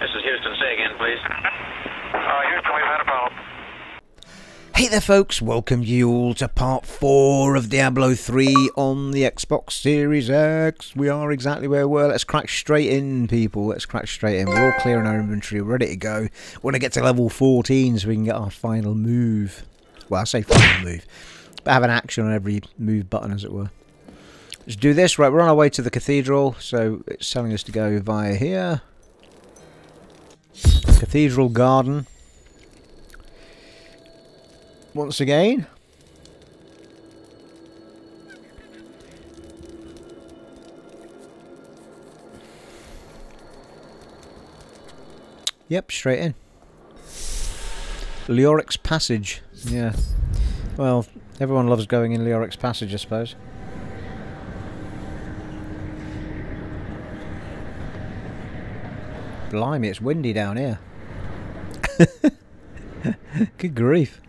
This is Houston. Say again, please. Uh, Houston, we've had a problem. Hey there, folks. Welcome you all to part four of Diablo 3 on the Xbox Series X. We are exactly where we were. Let's crack straight in, people. Let's crack straight in. We're all clearing our inventory, We're ready to go. We want to get to level 14 so we can get our final move. Well, I say final move, but have an action on every move button, as it were. Let's do this. Right, we're on our way to the cathedral, so it's telling us to go via here. Cathedral Garden. Once again. Yep, straight in. Leoric's Passage. Yeah. Well, everyone loves going in Leoric's Passage, I suppose. Blimey, it's windy down here. Good grief.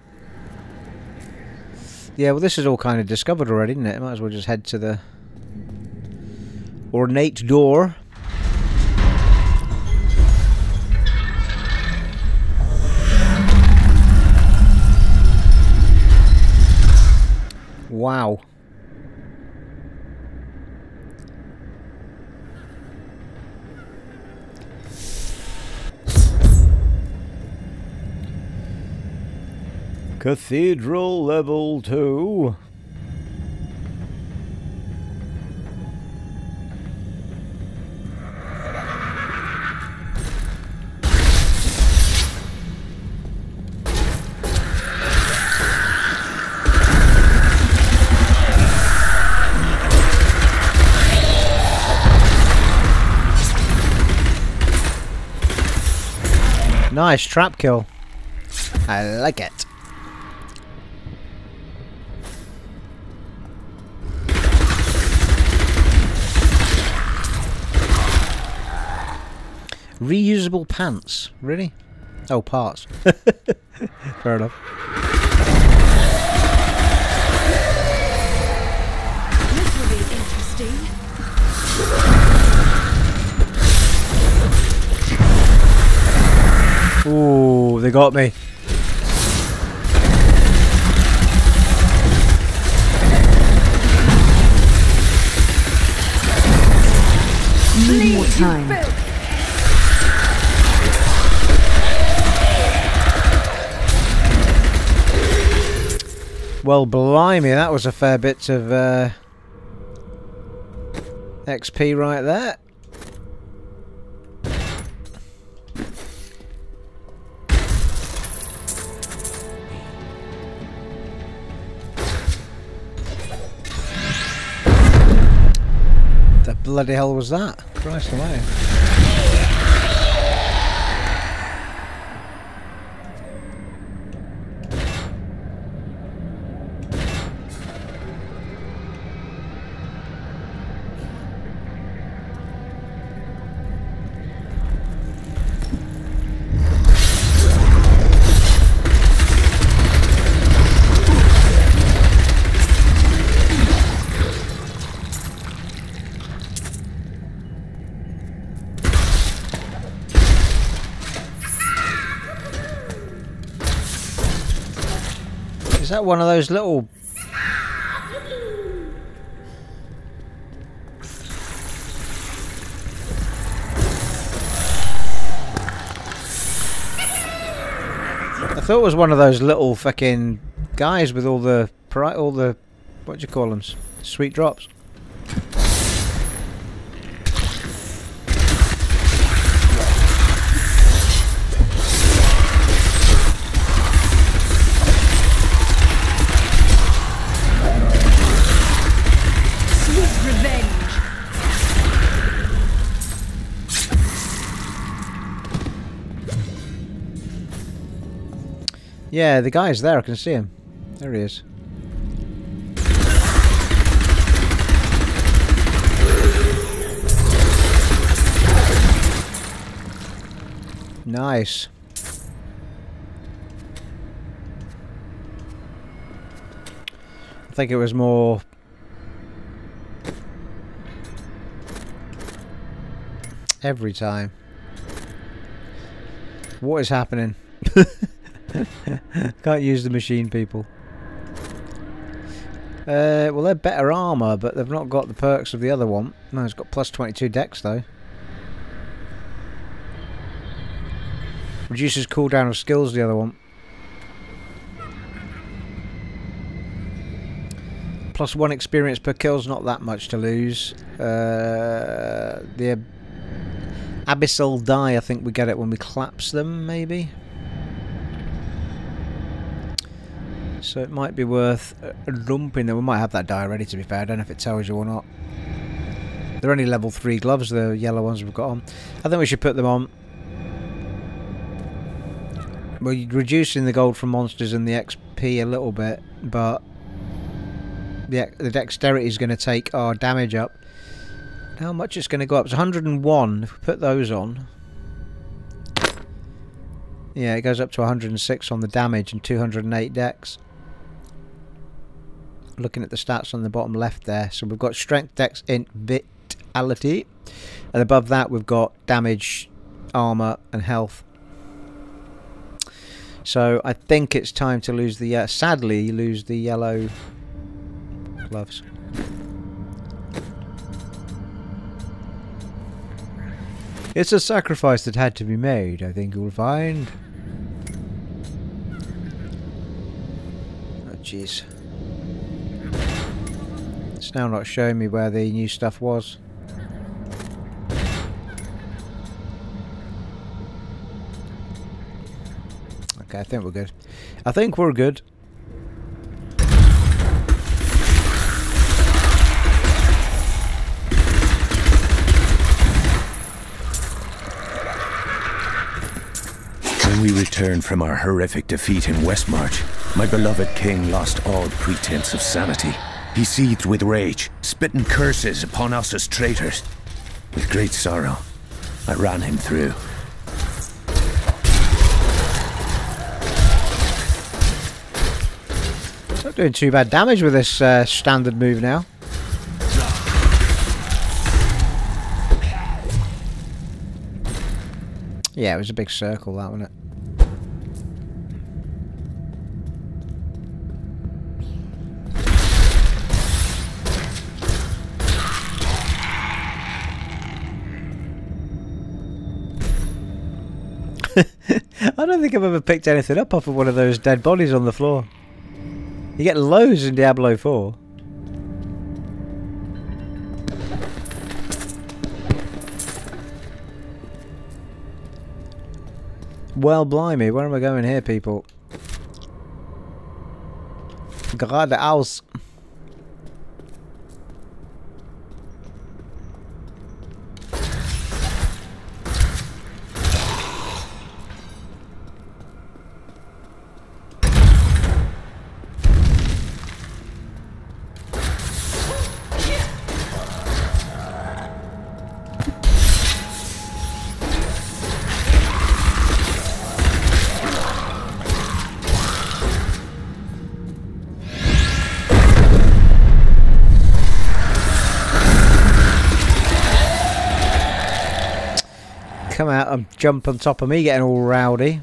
Yeah, well this is all kind of discovered already, isn't it? Might as well just head to the ornate door. Wow. Cathedral level 2. Nice trap kill. I like it. Reusable pants. Really? Oh, parts. Fair enough. This will be interesting. Ooh, they got me. Need more time. Well, blimey, that was a fair bit of uh, XP right there. The bloody hell was that? Christ alive. One of those little... I thought it was one of those little fucking guys with all the all the what do you call them? Sweet drops. Yeah, the guy's there. I can see him. There he is. Nice. I think it was more every time. What is happening? Can't use the machine people. Uh, well, they're better armour, but they've not got the perks of the other one. No, it's got plus 22 dex, though. Reduces cooldown of skills, the other one. Plus one experience per kill's not that much to lose. Uh, the Ab- Abyssal Die, I think we get it when we collapse them, maybe? So it might be worth uh, lumping them. We might have that die ready, to be fair. I don't know if it tells you or not. They're only level 3 gloves, the yellow ones we've got on. I think we should put them on. We're reducing the gold from monsters and the XP a little bit, but the, the dexterity is going to take our damage up. How much it's going to go up? It's 101 if we put those on. Yeah, it goes up to 106 on the damage and 208 dex. Looking at the stats on the bottom left there. So we've got strength, dex, int, vitality. And above that we've got damage, armor and health. So I think it's time to lose the... Uh, sadly, you lose the yellow gloves. It's a sacrifice that had to be made, I think you'll find. Oh, jeez. It's now not showing me where the new stuff was. Okay, I think we're good. I think we're good. When we returned from our horrific defeat in Westmarch, my beloved king lost all pretense of sanity. He seethed with rage, spitting curses upon us as traitors. With great sorrow, I ran him through. Not doing too bad damage with this uh, standard move now. Yeah, it was a big circle, that wasn't it? Don't think I've ever picked anything up off of one of those dead bodies on the floor. You get loads in Diablo 4. Well, blimey, where am I going here, people? Geradeaus. And jump on top of me, getting all rowdy.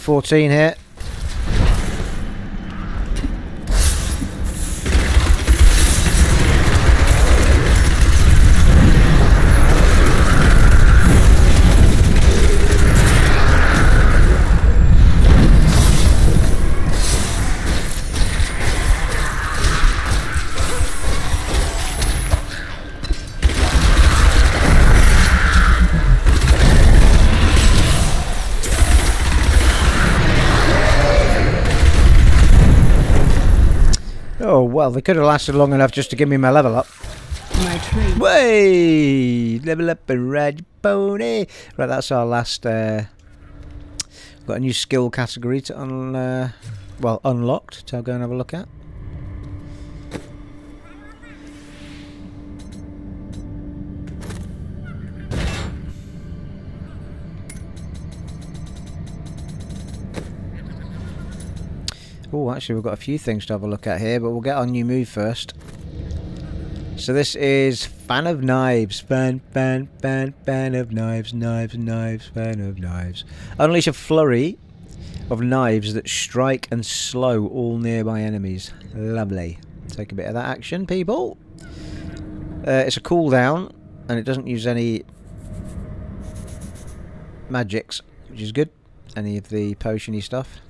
14 here. Well, they could have lasted long enough just to give me my level up. My. Way! Level up and red pony. Right, that's our last. Uh, got a new skill category to un, uh, well unlocked to go and have a look at. Actually, we've got a few things to have a look at here, but we'll get our new move first. So this is fan of knives, fan, fan, fan, fan of knives, knives, knives, fan of knives. Unleash a flurry of knives that strike and slow all nearby enemies. Lovely. Take a bit of that action, people. Uh, it's a cooldown, and it doesn't use any magics, which is good. Any of the potiony stuff.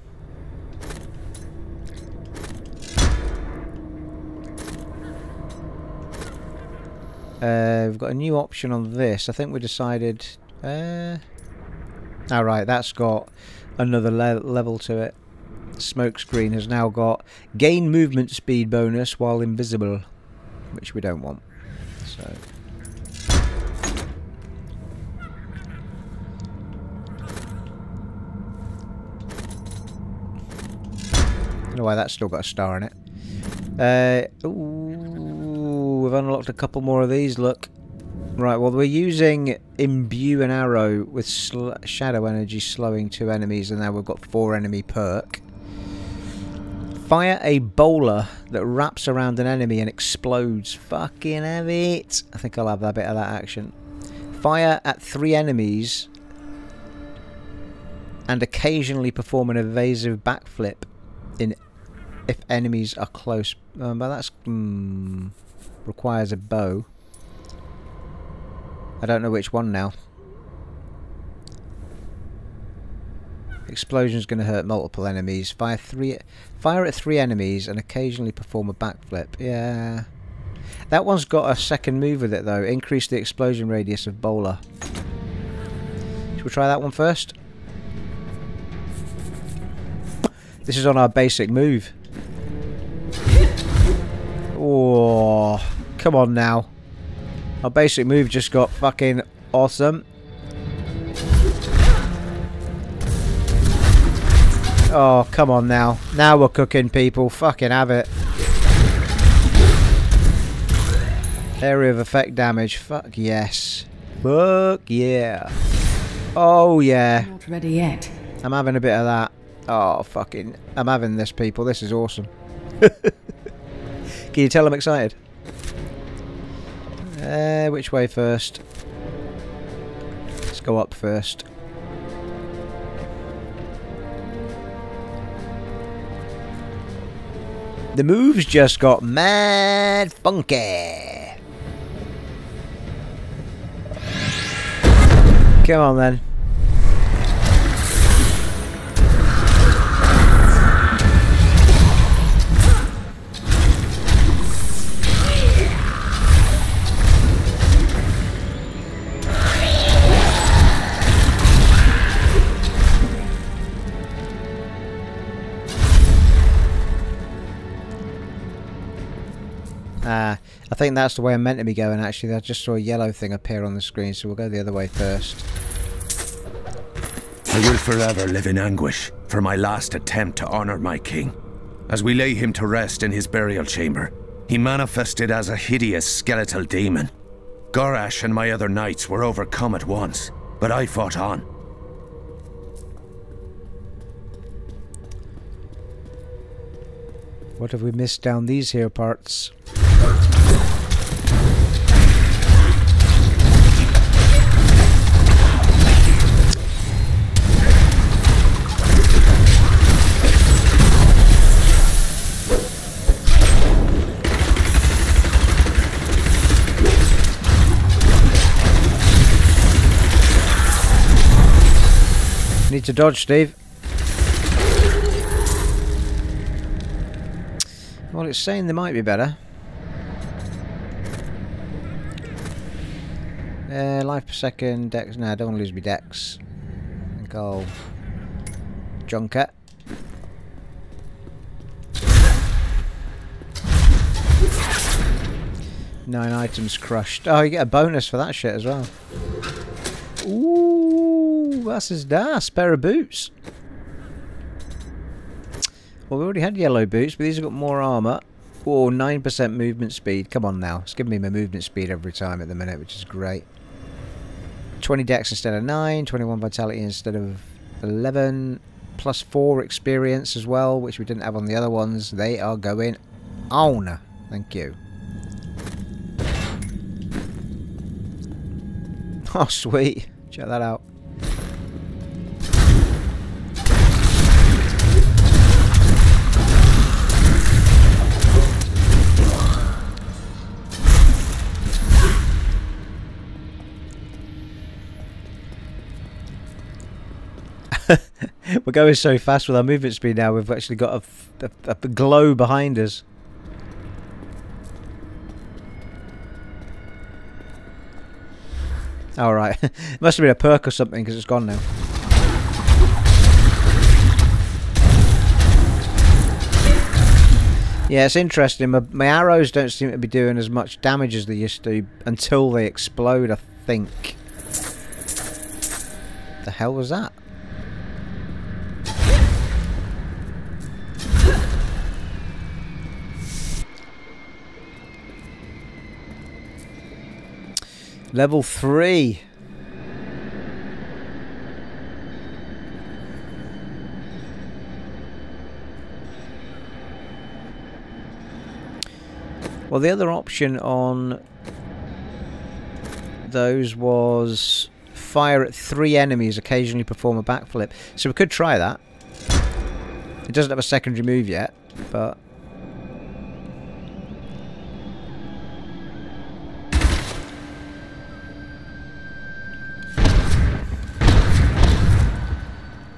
Uh, we've got a new option on this. I think we decided. Uh, all right, that's got another le level to it. Smokescreen has now got gain movement speed bonus while invisible, which we don't want. So. I don't know why that's still got a star in it. Uh, ooh, we've unlocked a couple more of these, look. Right, well we're using Imbue an Arrow with Shadow Energy slowing two enemies and now we've got four enemy perk. Fire a bola that wraps around an enemy and explodes. Fucking have it. I think I'll have a bit of that action. Fire at three enemies and occasionally perform an evasive backflip in if enemies are close. Um, but that's mm, requires a bow. I don't know which one now. Explosion's going to hurt multiple enemies. Fire three, fire at three enemies and occasionally perform a backflip. Yeah, that one's got a second move with it though. Increase the explosion radius of bola. Should we try that one first? This is on our basic move. Oh, come on now. Our basic move just got fucking awesome. Oh, come on now. Now we're cooking, people. Fucking have it. Area of effect damage. Fuck yes. Fuck yeah. Oh yeah. Not ready yet. I'm having a bit of that. Oh, fucking. I'm having this, people. This is awesome. Can you tell I'm excited? Uh, which way first? Let's go up first. The moves just got mad funky. Come on then. Ah, I think that's the way I'm meant to be going actually. I just saw a yellow thing appear on the screen, so we'll go the other way first. I will forever live in anguish for my last attempt to honor my king. As we lay him to rest in his burial chamber, he manifested as a hideous skeletal demon. Gorash and my other knights were overcome at once, but I fought on. What have we missed down these here parts? To dodge, Steve. Well, it's saying they might be better. Uh, life per second, dex. No, I don't want to lose my dex. I think I'll. Nine items crushed. Oh, you get a bonus for that shit as well. Ooh, that's his das. Pair of boots. Well, we already had yellow boots, but these have got more armour. Oh, 9% movement speed. Come on now. It's giving me my movement speed every time at the minute, which is great. 20 dex instead of 9, 21 vitality instead of 11, plus 4 experience as well, which we didn't have on the other ones. They are going on. Thank you. Oh, sweet. Check that out. We're going so fast with our movement speed now, we've actually got a, a, a glow behind us. Alright. it must have been a perk or something because it's gone now. Yeah, it's interesting. My, my arrows don't seem to be doing as much damage as they used to until they explode, I think. The hell was that? Level 3. Well, the other option on those was fire at three enemies, occasionally perform a backflip. So we could try that. It doesn't have a secondary move yet, but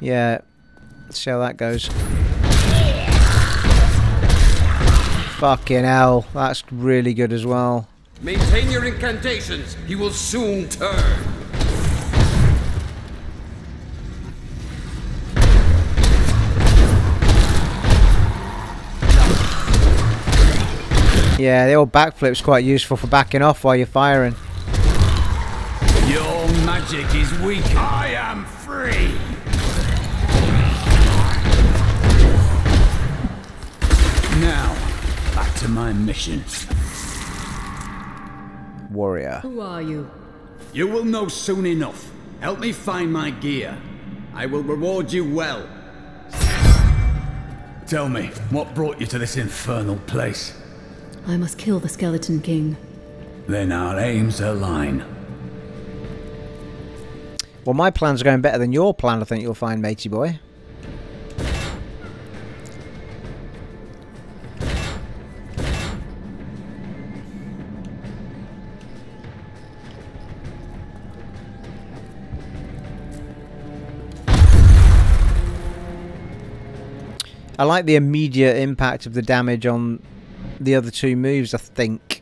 Yeah, let's see how that goes. Fucking hell, that's really good as well. Maintain your incantations. He will soon turn. Yeah, the old backflip's quite useful for backing off while you're firing. Your magic is weak. I am free. To my mission. Warrior. Who are you? You will know soon enough. Help me find my gear. I will reward you well. Tell me, what brought you to this infernal place? I must kill the Skeleton King. Then our aims align. Well, my plans are going better than your plan, I think you'll find, matey boy. I like the immediate impact of the damage on the other two moves, I think.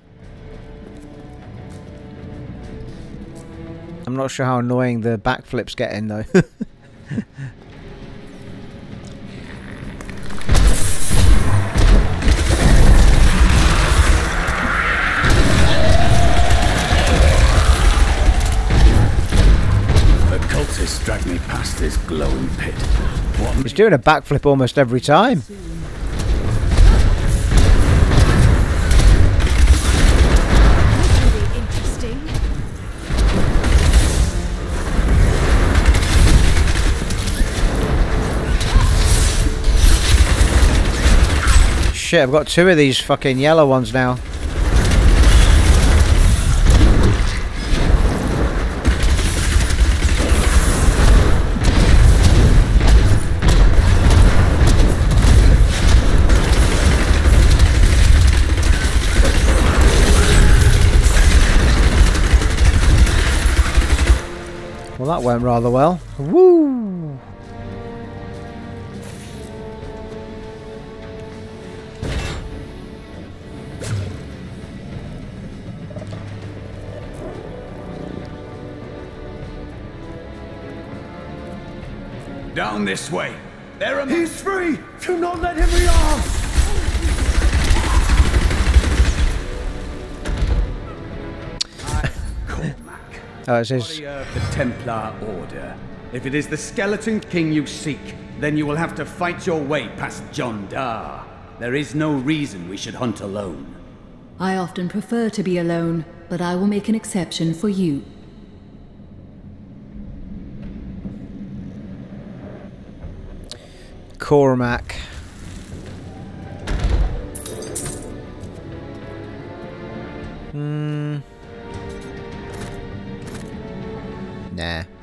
I'm not sure how annoying the backflip's get in though. dragged me past this glowing pit. What He's doing a backflip almost every time. Shit, I've got two of these fucking yellow ones now. that went rather well. Woo! Down this way. There are- He's free! Do not let him be off! Cormac. Oh, it says the Templar Order. If it is the Skeleton King you seek, then you will have to fight your way past Jondar. There is no reason we should hunt alone. I often prefer to be alone, but I will make an exception for you. Cormac. Hmm. Nah.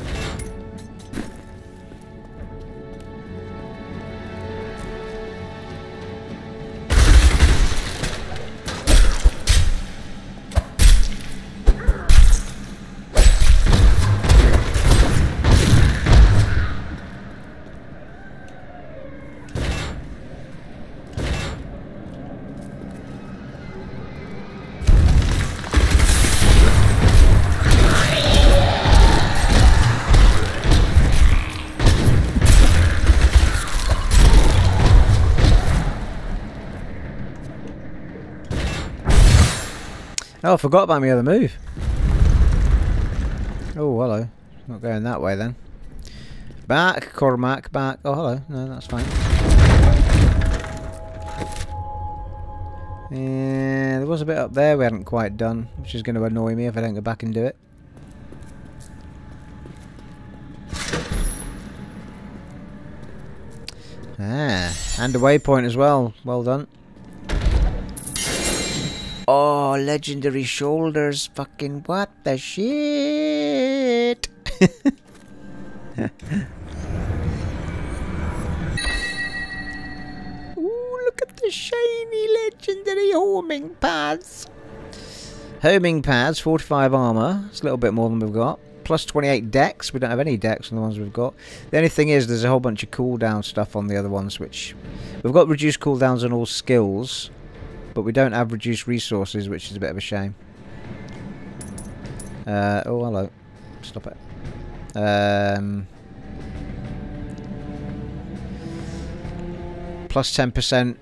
Oh, I forgot about my other move. Oh, hello. Not going that way then. Back, Cormac, back. Oh, hello. No, that's fine. Yeah, there was a bit up there we hadn't quite done, which is going to annoy me if I don't go back and do it. Ah, and a waypoint as well. Well done. Oh, legendary shoulders. Fucking what the shit? Ooh, look at the shiny legendary homing pads. Homing pads, 45 armor. It's a little bit more than we've got. Plus 28 dex. We don't have any dex on the ones we've got. The only thing is, there's a whole bunch of cooldown stuff on the other ones, which we've got reduced cooldowns on all skills but we don't have reduced resources, which is a bit of a shame. Uh, oh, hello. Stop it. Um, plus 10%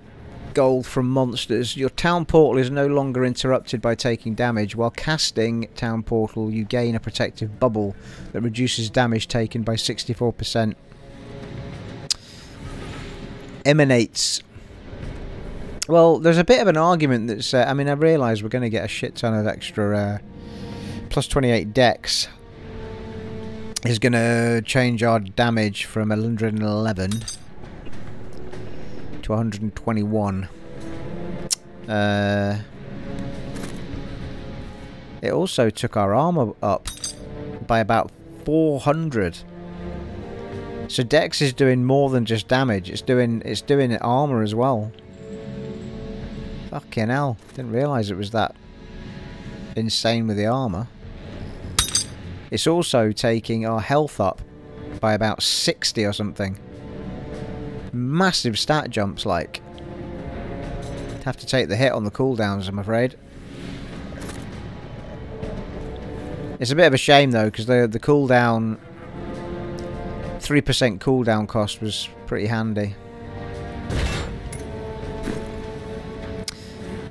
gold from monsters. Your town portal is no longer interrupted by taking damage. While casting town portal, you gain a protective bubble that reduces damage taken by 64%. Emanates well, there's a bit of an argument that's. Uh, I mean, I realise we're going to get a shit ton of extra uh, plus 28 dex. Is going to change our damage from 111 to 121. Uh, it also took our armor up by about 400. So Dex is doing more than just damage. It's doing it's doing armor as well. Fucking hell. Didn't realise it was that insane with the armour. It's also taking our health up by about 60 or something. Massive stat jumps, like. Have to take the hit on the cooldowns, I'm afraid. It's a bit of a shame, though, because the, the cooldown... 3% cooldown cost was pretty handy.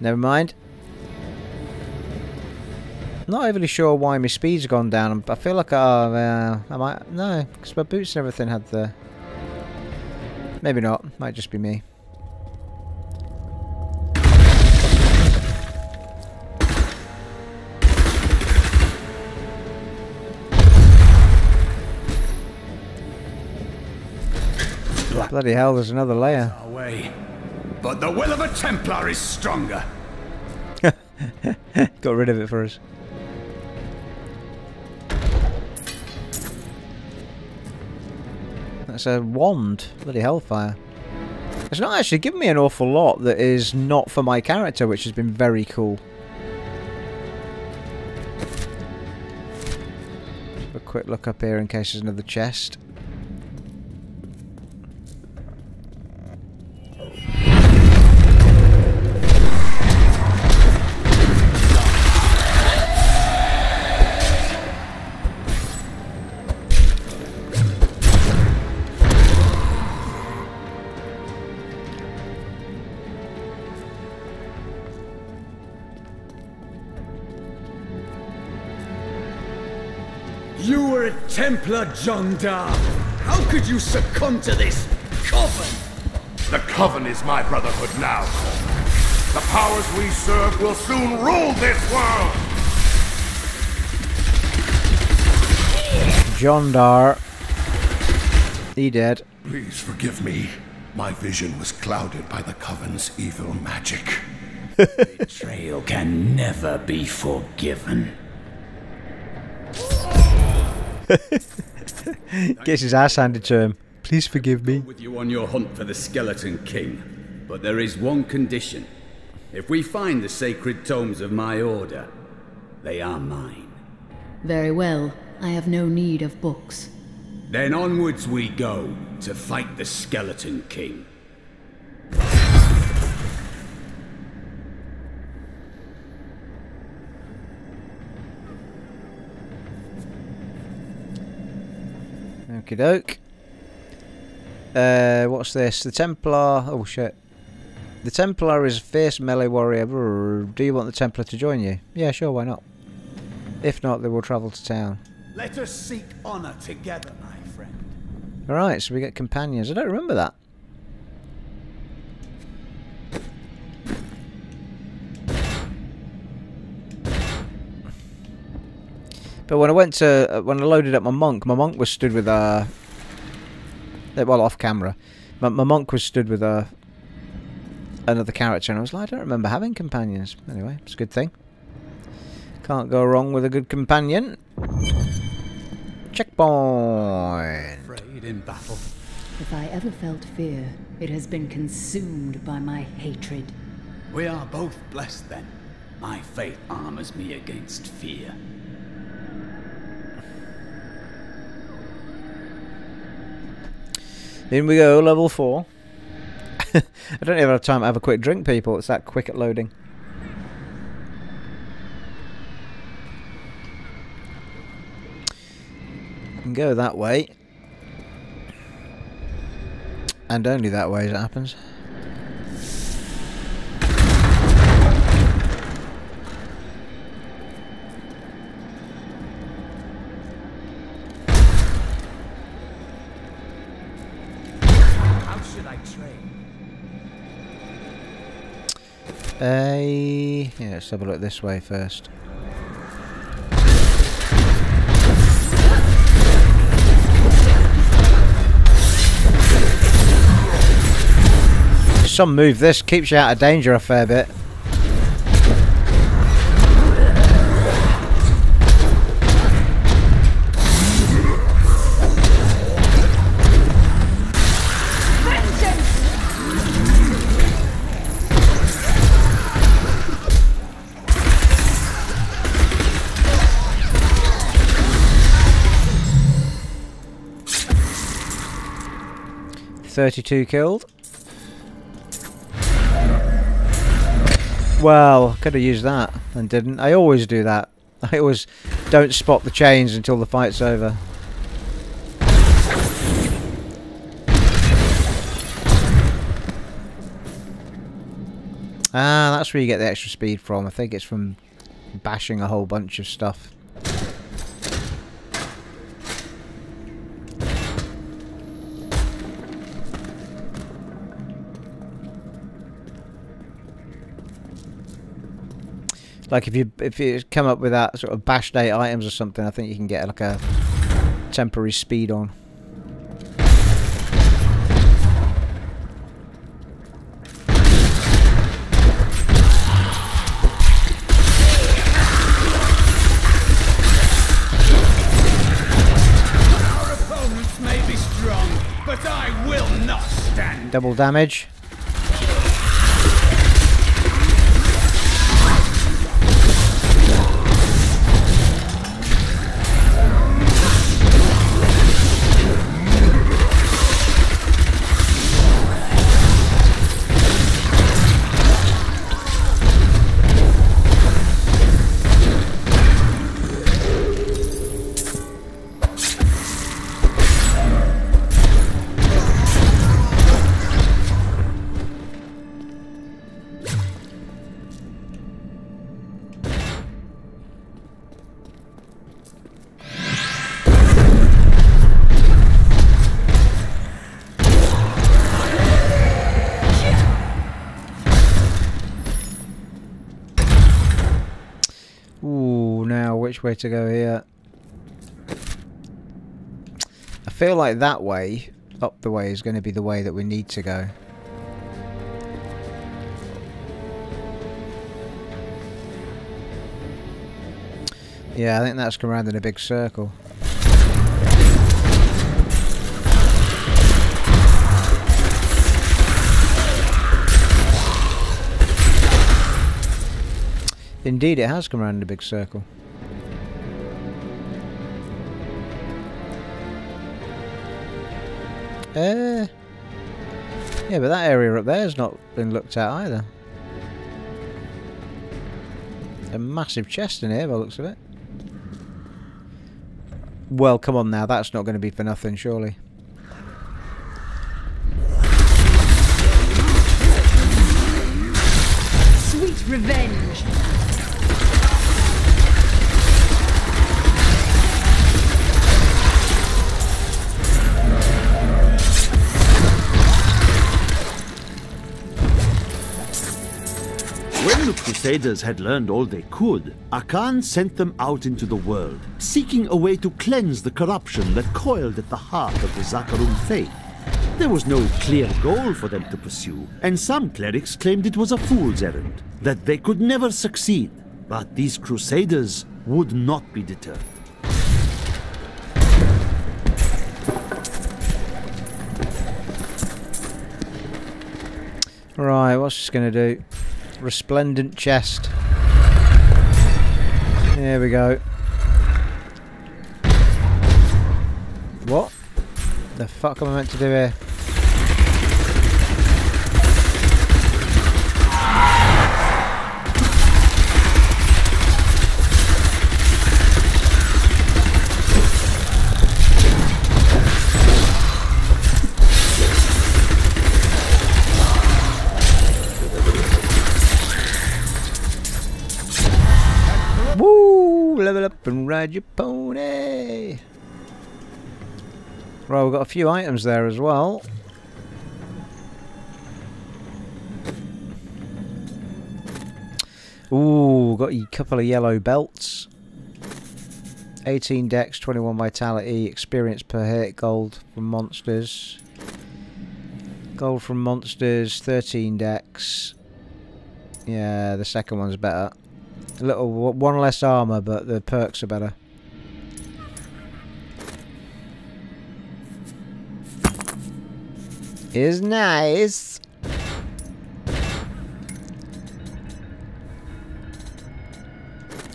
Never mind. Not overly sure why my speed's gone down. I feel like uh, I might no, because my boots and everything had the. Maybe not. Might just be me. Bloody hell! There's another layer. But the will of a Templar is stronger. Got rid of it for us. That's a wand. Bloody hellfire. It's not actually given me an awful lot that is not for my character, which has been very cool. a quick look up here in case there's another chest. Templar, John How could you succumb to this coven? The Coven is my brotherhood now. The powers we serve will soon rule this world! Jondar. He dead. Please forgive me. My vision was clouded by the Coven's evil magic. Betrayal can never be forgiven. Gets his ass handed to him. Please forgive me. With you on your hunt for the Skeleton King. But there is one condition. If we find the sacred tomes of my order, they are mine. Very well. I have no need of books. Then onwards we go to fight the Skeleton King. Okie doke. Uh, what's this? The Templar. Oh shit. The Templar is a fierce melee warrior. Do you want the Templar to join you? Yeah, sure, why not? If not, they will travel to town. Let us seek honor together, my friend. Alright, so we get companions. I don't remember that. But when I went to, uh, when I loaded up my monk, my monk was stood with a, uh, well off camera, my, my monk was stood with a, another character and I was like, I don't remember having companions. Anyway, it's a good thing. Can't go wrong with a good companion. Checkpoint. Afraid in battle. If I ever felt fear, it has been consumed by my hatred. We are both blessed then. My faith armors me against fear. In we go, level four. I don't even have time to have a quick drink, people. It's that quick at loading. Can go that way. And only that way as it happens. Uh, yeah, let's have a look this way first. Some move this keeps you out of danger a fair bit. Thirty-two killed. Well, could have used that and didn't. I always do that. I always don't spot the chains until the fight's over. Ah, that's where you get the extra speed from. I think it's from bashing a whole bunch of stuff. Like if you if you come up with that sort of bash date items or something, I think you can get like a temporary speed on. Our opponents may be strong, but I will not stand. Double damage. Way to go here? I feel like that way, up the way, is going to be the way that we need to go. Yeah, I think that's come around in a big circle. Indeed, it has come around in a big circle. Uh, yeah, but that area up there has not been looked at either. A massive chest in here by looks of it. Well, come on now, that's not going to be for nothing, surely. Sweet revenge! Crusaders had learned all they could, Akkhan sent them out into the world, seeking a way to cleanse the corruption that coiled at the heart of the Zakarum faith. There was no clear goal for them to pursue, and some clerics claimed it was a fool's errand, that they could never succeed. But these Crusaders would not be deterred. Right, what's this going to do? Resplendent chest. There we go. What? The fuck am I meant to do here? Level up and ride your pony. Right, we've got a few items there as well. Ooh, got a couple of yellow belts. 18 dex, 21 vitality, experience per hit, gold from monsters. Gold from monsters, 13 dex. Yeah, the second one's better. A little, one less armor, but the perks are better. Is nice.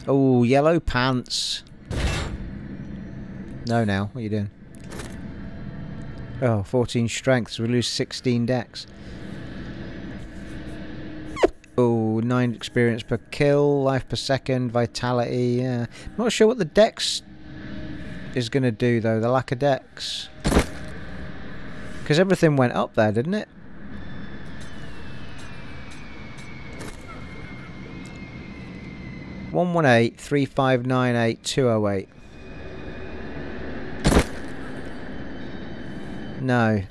Oh, yellow pants. No, now. What are you doing? Oh, 14 strength. So we lose 16 dex. Oh, 9 experience per kill, life per second, vitality. Yeah. Not sure what the dex is going to do, though. The lack of dex. Because everything went up there, didn't it? One one eight three five nine eight two oh eight. No.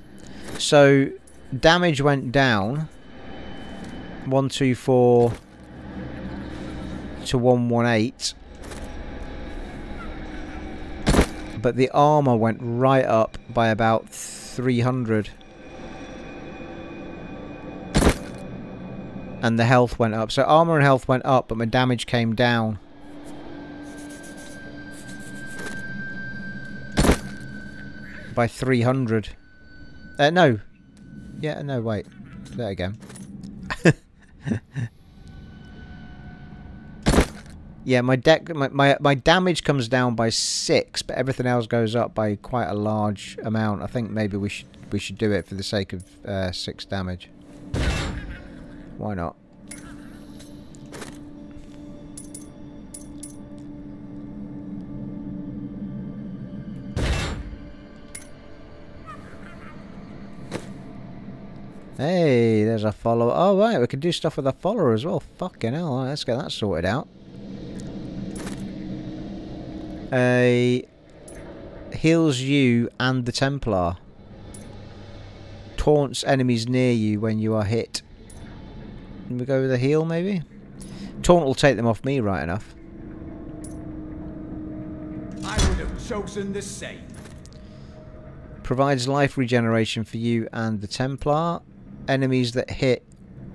So damage went down. One two four to one one eight. But the armor went right up by about 300. And the health went up. So armor and health went up, but my damage came down. By 300. Uh, no. Yeah, no, wait. There again. yeah, my deck, my, my my damage comes down by six, but everything else goes up by quite a large amount. I think maybe we should we should do it for the sake of uh, six damage. Why not? Hey, there's a follower. Oh, right, we can do stuff with a follower as well. Fucking hell, right, let's get that sorted out. A heals you and the Templar. Taunts enemies near you when you are hit. Can we go with a heal, maybe? Taunt will take them off me, right enough. I would have chosen the same. Provides life regeneration for you and the Templar. Enemies that hit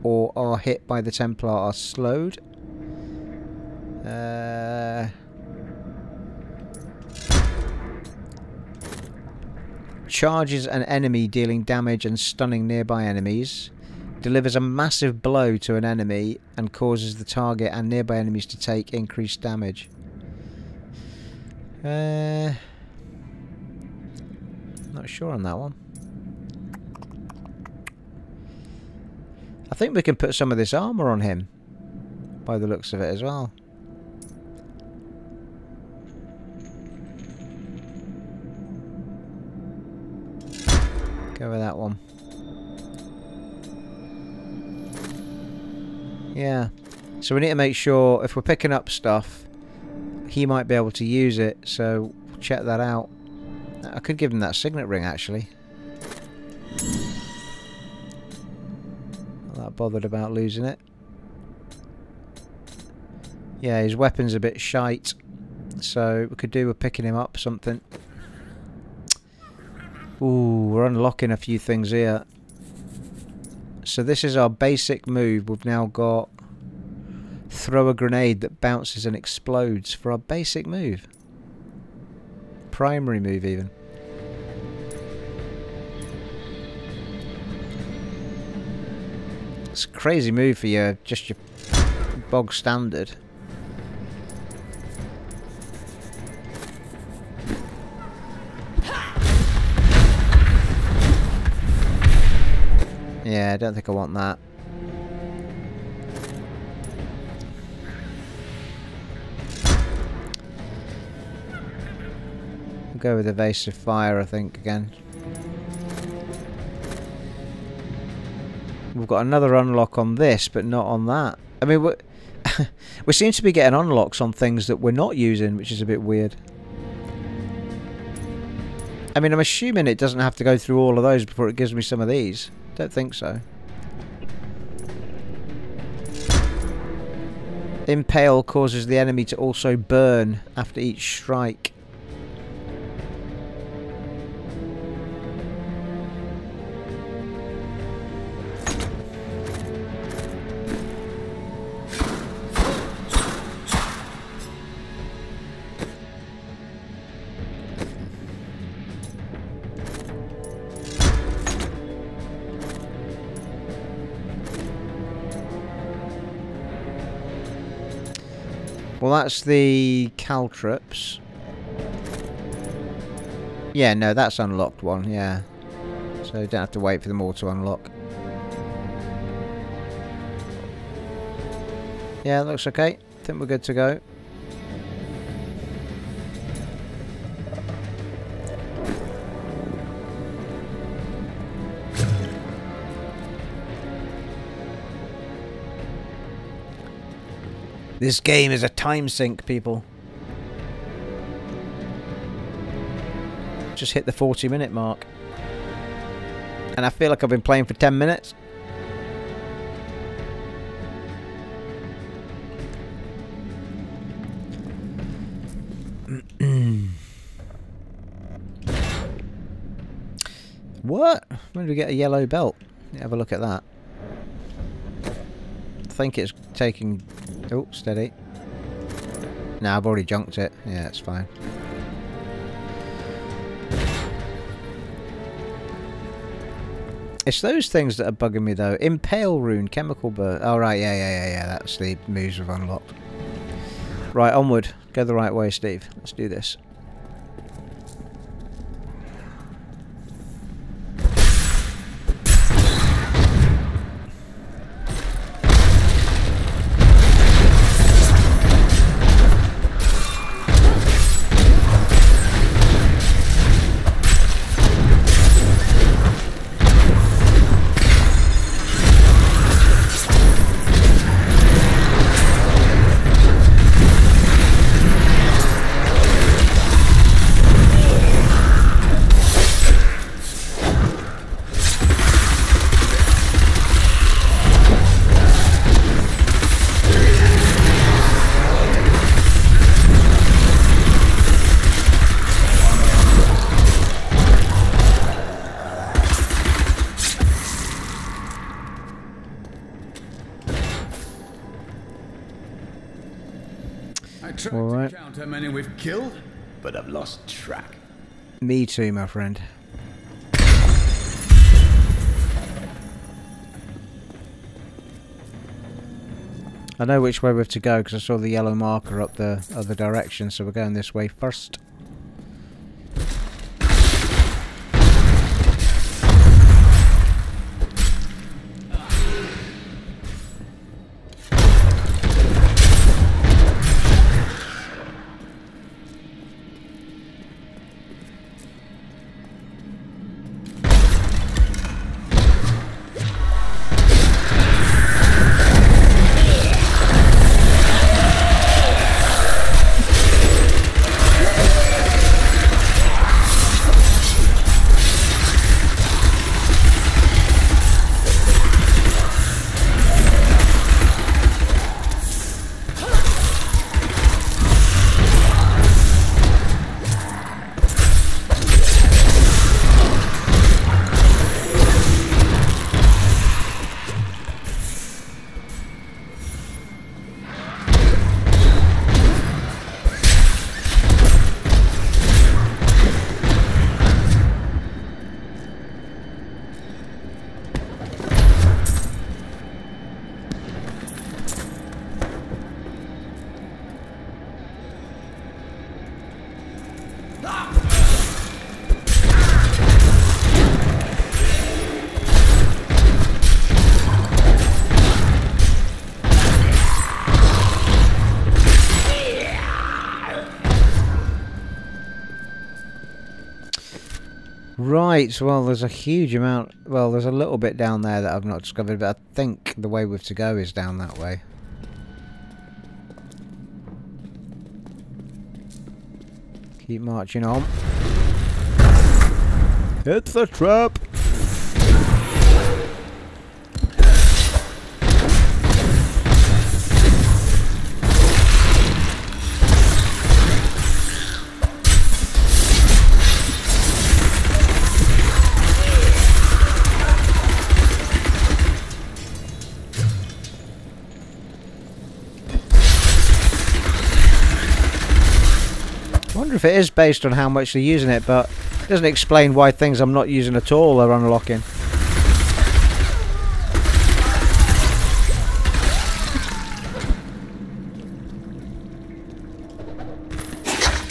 or are hit by the Templar are slowed. Uh, charges an enemy dealing damage and stunning nearby enemies. Delivers a massive blow to an enemy and causes the target and nearby enemies to take increased damage. Uh, not sure on that one. I think we can put some of this armour on him. By the looks of it as well. Go with that one. Yeah. So we need to make sure if we're picking up stuff, he might be able to use it. So check that out. I could give him that signet ring actually. Bothered about losing it. Yeah, his weapon's a bit shite. So we could do with picking him up something. Ooh, we're unlocking a few things here. So this is our basic move. We've now got throw a grenade that bounces and explodes for our basic move. Primary move even. It's a crazy move for you, just your bog standard. Yeah, I don't think I want that. Go with evasive fire, I think, again. We've got another unlock on this, but not on that. I mean, we we seem to be getting unlocks on things that we're not using, which is a bit weird. I mean, I'm assuming it doesn't have to go through all of those before it gives me some of these. Don't think so. Impale causes the enemy to also burn after each strike. That's the caltrops. Yeah, no, that's unlocked one, yeah. So you don't have to wait for them all to unlock. Yeah, looks okay. I think we're good to go. This game is a time sink, people. Just hit the 40 minute mark. And I feel like I've been playing for 10 minutes. what? When did we get a yellow belt? Have a look at that. I think it's taking... Oh, steady. No, I've already junked it. Yeah, it's fine. It's those things that are bugging me though. Impale rune, chemical burn. Oh right, yeah, yeah, yeah, yeah. That's the moves we've unlocked. Right, onward. Go the right way, Steve. Let's do this. Me too, my friend. I know which way we have to go because I saw the yellow marker up the other direction, so we're going this way first. Well, there's a huge amount. Well, there's a little bit down there that I've not discovered, but I think the way we have to go is down that way. Keep marching on. It's a trap! If it is based on how much they're using it, but it doesn't explain why things I'm not using at all are unlocking.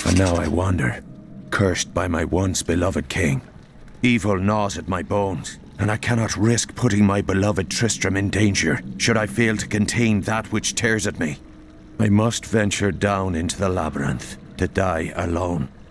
And now I wander, cursed by my once beloved king. Evil gnaws at my bones, and I cannot risk putting my beloved Tristram in danger should I fail to contain that which tears at me. I must venture down into the labyrinth to die alone.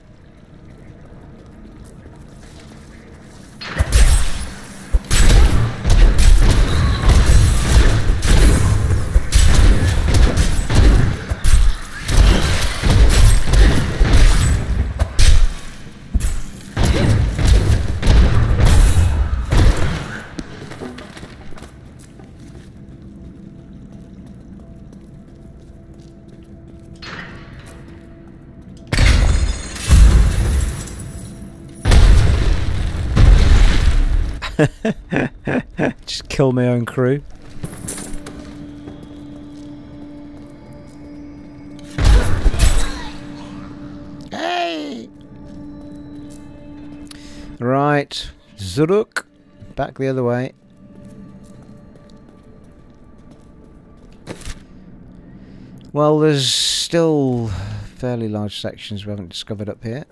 Just kill my own crew. Hey! Right, Zuruk, back the other way. Well, there's still fairly large sections we haven't discovered up here.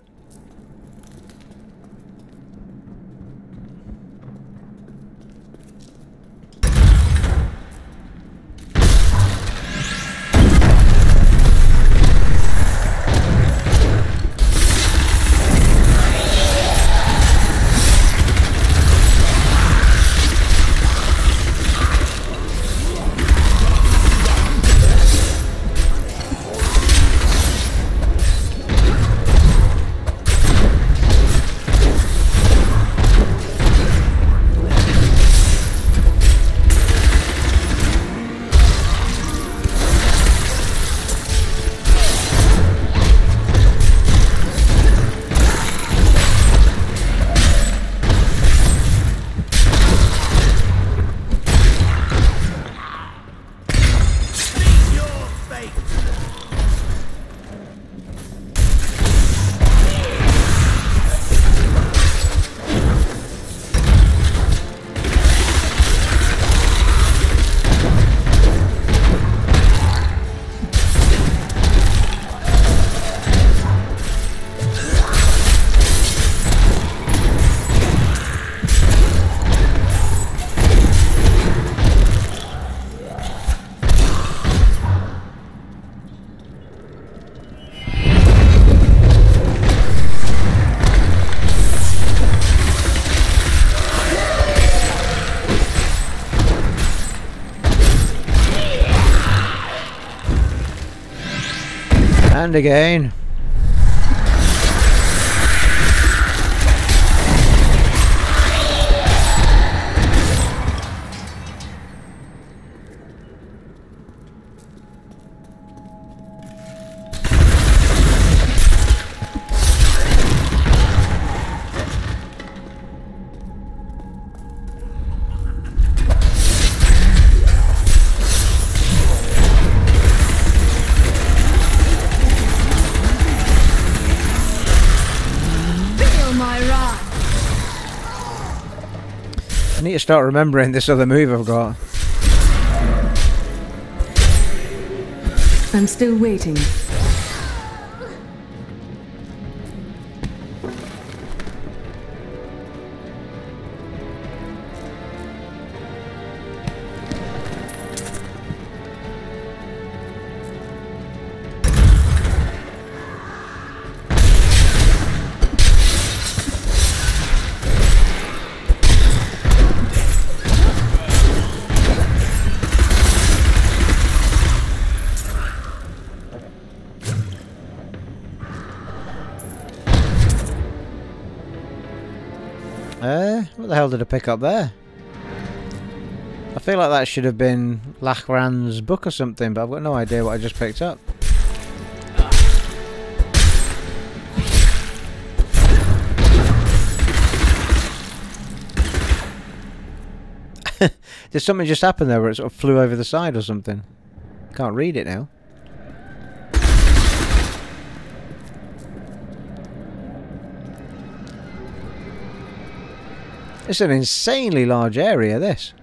Again. I need to start remembering this other move I've got. I'm still waiting. Hell did I pick up there? I feel like that should have been Lachran's book or something, but I've got no idea what I just picked up. Did something just happen there where it sort of flew over the side or something? Can't read it now. It's an insanely large area, this.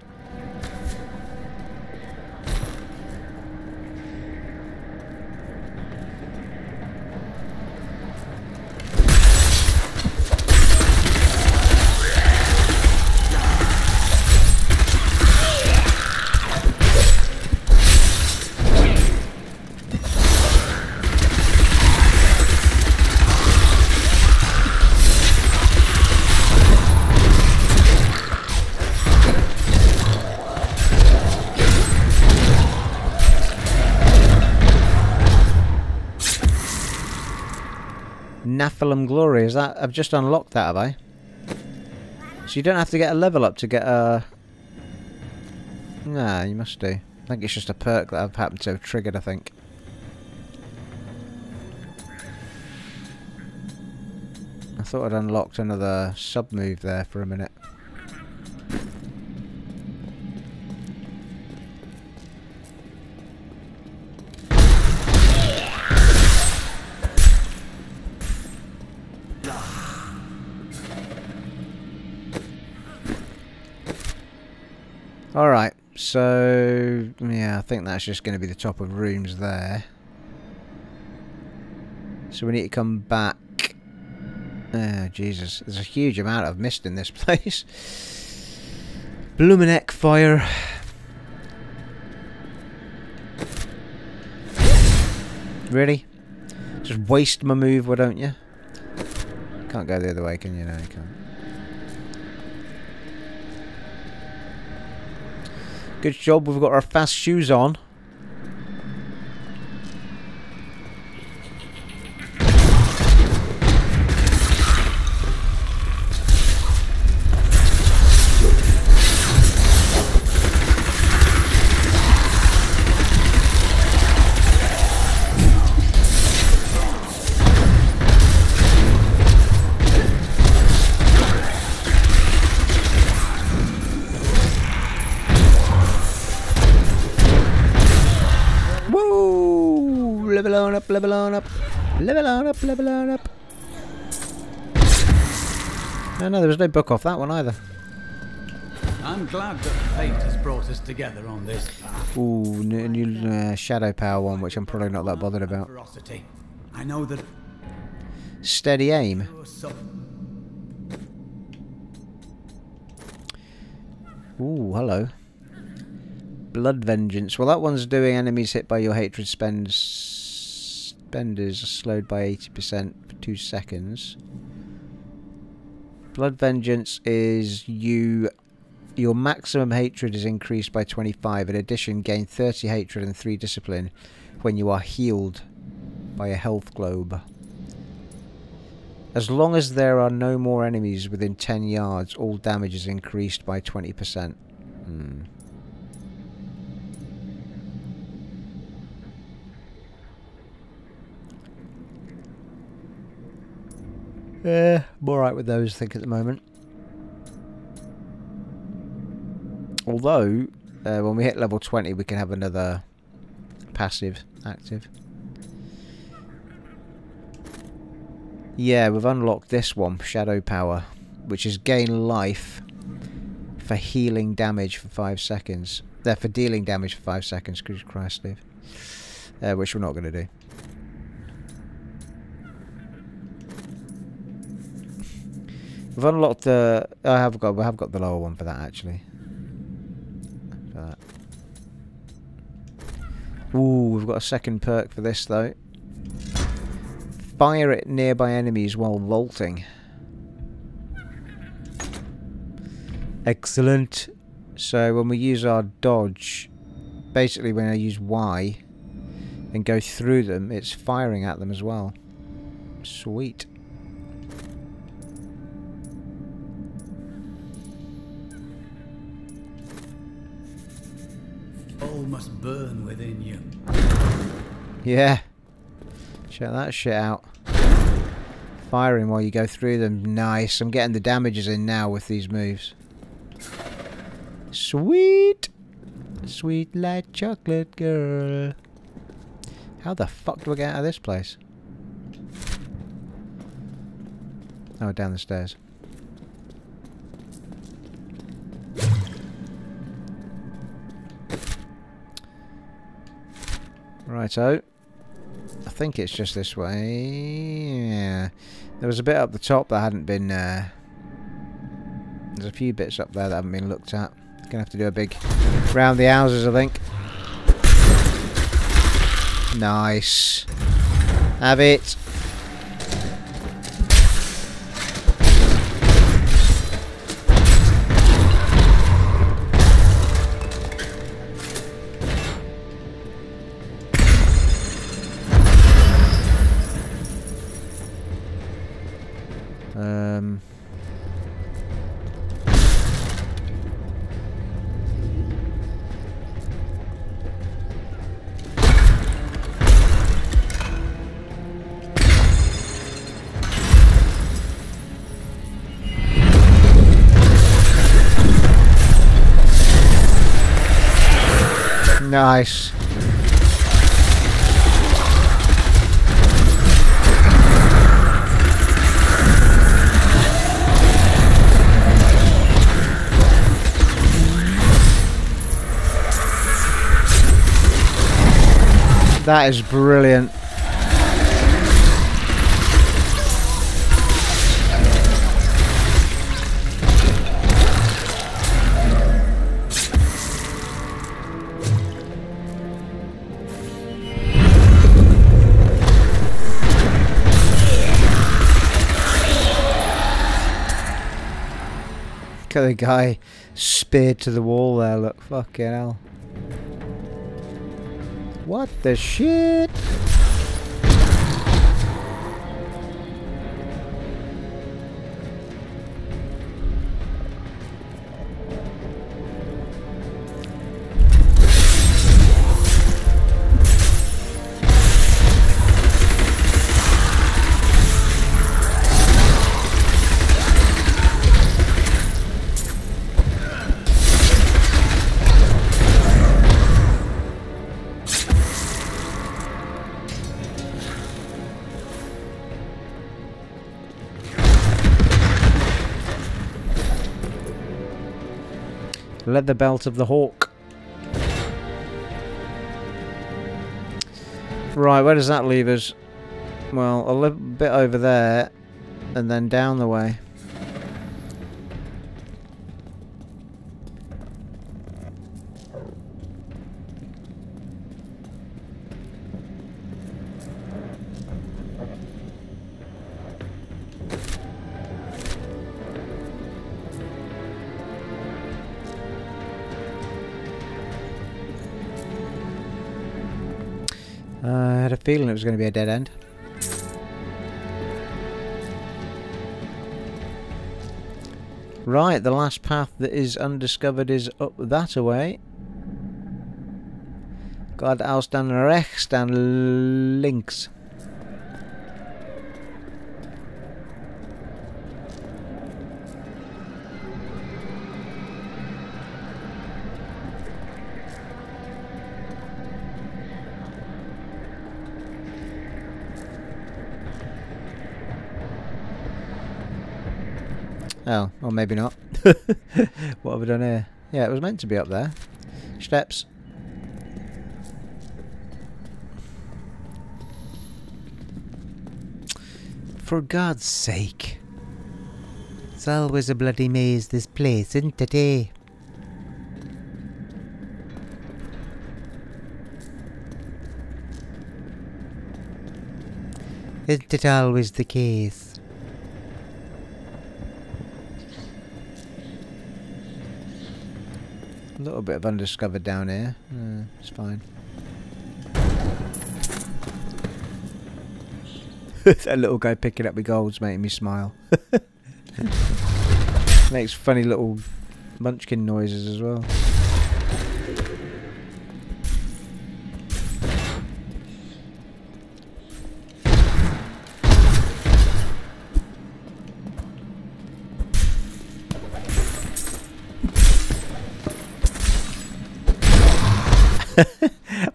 Nephalem Glory, is that? I've just unlocked that, have I? So you don't have to get a level up to get a... Nah, you must do. I think it's just a perk that I've happened to have triggered, I think. I thought I'd unlocked another sub-move there for a minute. Alright, so yeah, I think that's just going to be the top of rooms there. So we need to come back. Oh, Jesus, there's a huge amount of mist in this place. Blumenek fire. Really? Just waste my move, why don't you? Can't go the other way, can you? No, you can't. Good job, we've got our fast shoes on. Level on up, level on up. No, no, there was no book off that one either. I'm glad that fate has brought us together on this path. Ooh, new, new uh, Shadow Power one, which I'm probably not that bothered about. Ferocity. I know that Steady aim. you're Ooh, hello. Blood Vengeance. Well, that one's doing enemies hit by your hatred spends spenders are slowed by 80% for 2 seconds. Blood Vengeance is you your maximum hatred is increased by 25. In addition, gain 30 hatred and 3 discipline when you are healed by a health globe. As long as there are no more enemies within 10 yards, all damage is increased by 20%. Hmm. Yeah, I'm alright with those, I think, at the moment. Although, uh, when we hit level 20, we can have another passive active. Yeah, we've unlocked this one, Shadow Power, which is gain life for healing damage for 5 seconds. There, for dealing damage for 5 seconds, Christ, Steve. Uh, which we're not going to do. We've unlocked the. I have got. We have got the lower one for that actually. For that. Ooh, we've got a second perk for this though. Fire at nearby enemies while vaulting. Excellent. So when we use our dodge, basically when I use Y and go through them, it's firing at them as well. Sweet. Yeah. Check that shit out. Firing while you go through them. Nice. I'm getting the damages in now with these moves. Sweet. Sweet light chocolate girl. How the fuck do I get out of this place? Oh, down the stairs. Righto. Think it's just this way. Yeah. There was a bit up the top that hadn't been... Uh, there's a few bits up there that haven't been looked at. Gonna have to do a big round the houses, I think. Nice. Have it. That is brilliant. Look at the guy speared to the wall there, look, fucking hell. What the shit? Leather belt of the hawk. Right, where does that leave us? Well, a little bit over there, and then down the way. Feeling it was going to be a dead end. Right, the last path that is undiscovered is up that away. Geradeaus dan rechts dan links. Oh, or maybe not. what have we done here? Yeah, it was meant to be up there. Steps. For God's sake. It's always a bloody maze, this place, isn't it, eh? Isn't it always the case? A little bit of undiscovered down here. Uh, it's fine. that little guy picking up the golds making me smile. Makes funny little munchkin noises as well.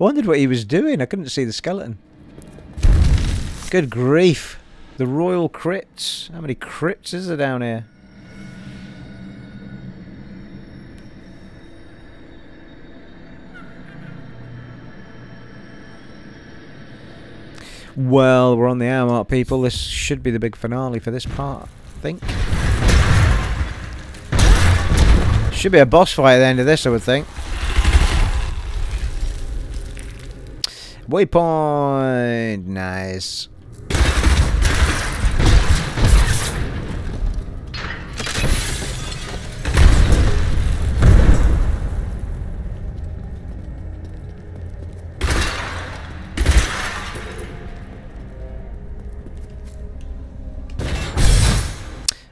Wondered what he was doing. I couldn't see the skeleton. Good grief. The Royal Crypts. How many crypts is there down here? Well, we're on the hour mark, people. This should be the big finale for this part, I think. Should be a boss fight at the end of this, I would think. Waypoint! Nice.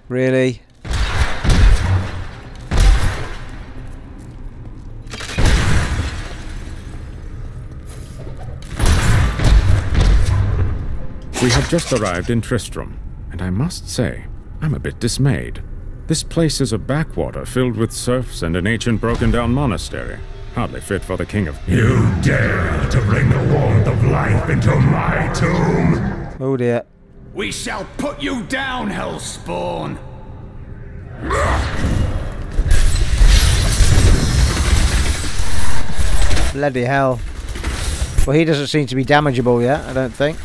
Really? We have just arrived in Tristram, and I must say, I'm a bit dismayed. This place is a backwater filled with serfs and an ancient broken down monastery. Hardly fit for the king of... You dare to bring the warmth of life into my tomb? Oh dear. We shall put you down, Hellspawn! Bloody hell. Well, he doesn't seem to be damageable yet, I don't think.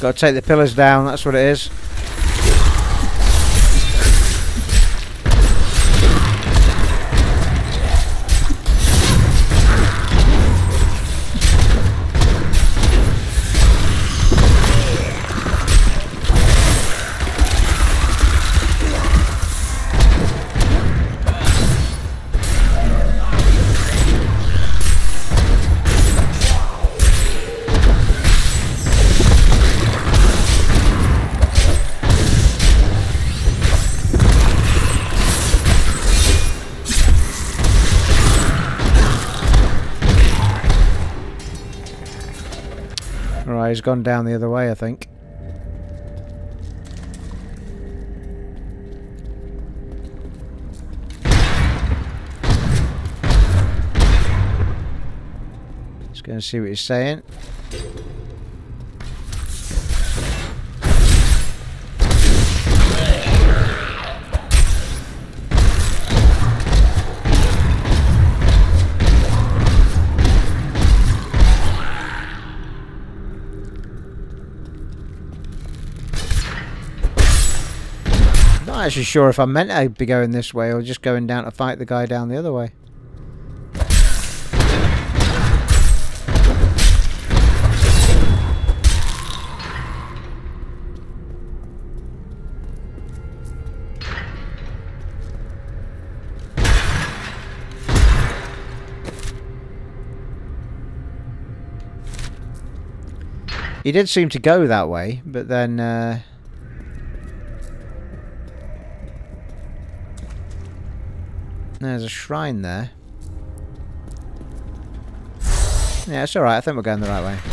Got to take the pillars down, that's what it is. He's gone down the other way, I think. Just going to see what he's saying. not actually sure if I meant I'd be going this way or just going down to fight the guy down the other way. He did seem to go that way, but then... Uh there's a shrine there. Yeah, it's alright. I think we're going the right way.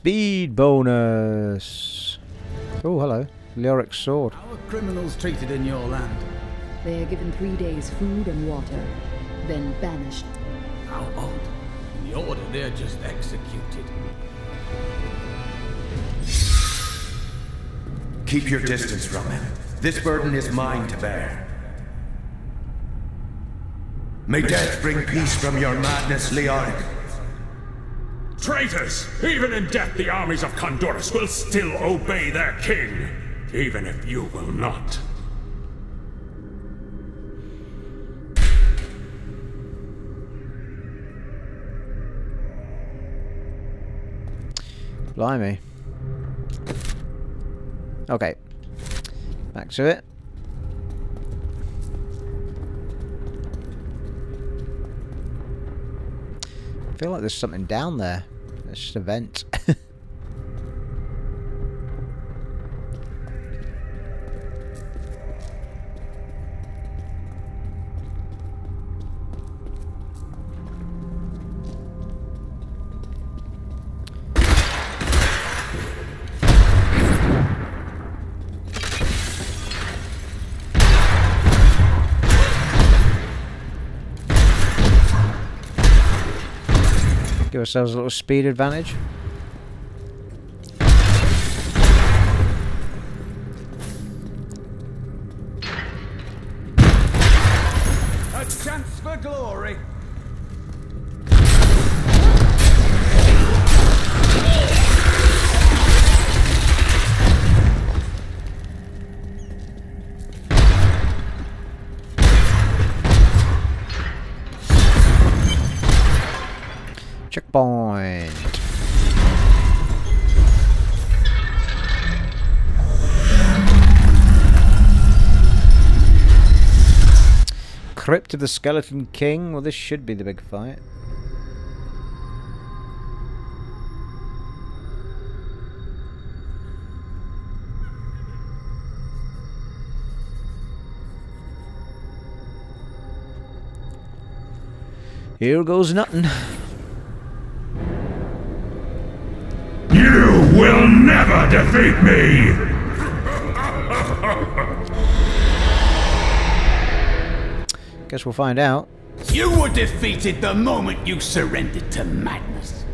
Speed bonus. Oh, hello. Lyric sword. How are criminals treated in your land? They are given three days food and water, then banished. How odd. In the Order, they're just executed. Keep your distance from him. This burden is mine to bear. May death bring peace from your madness, Leoric. Traitors! Even in death, the armies of Khanduras will still obey their king, even if you will not. Blimey. Okay. Back to it. I feel like there's something down there. It's just a vent. Give ourselves a little speed advantage. A chance for glory. Crypt of the Skeleton King. Well, this should be the big fight. Here goes nothing. Never defeat me! Guess we'll find out. You were defeated the moment you surrendered to madness.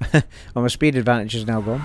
well, my speed advantage is now gone.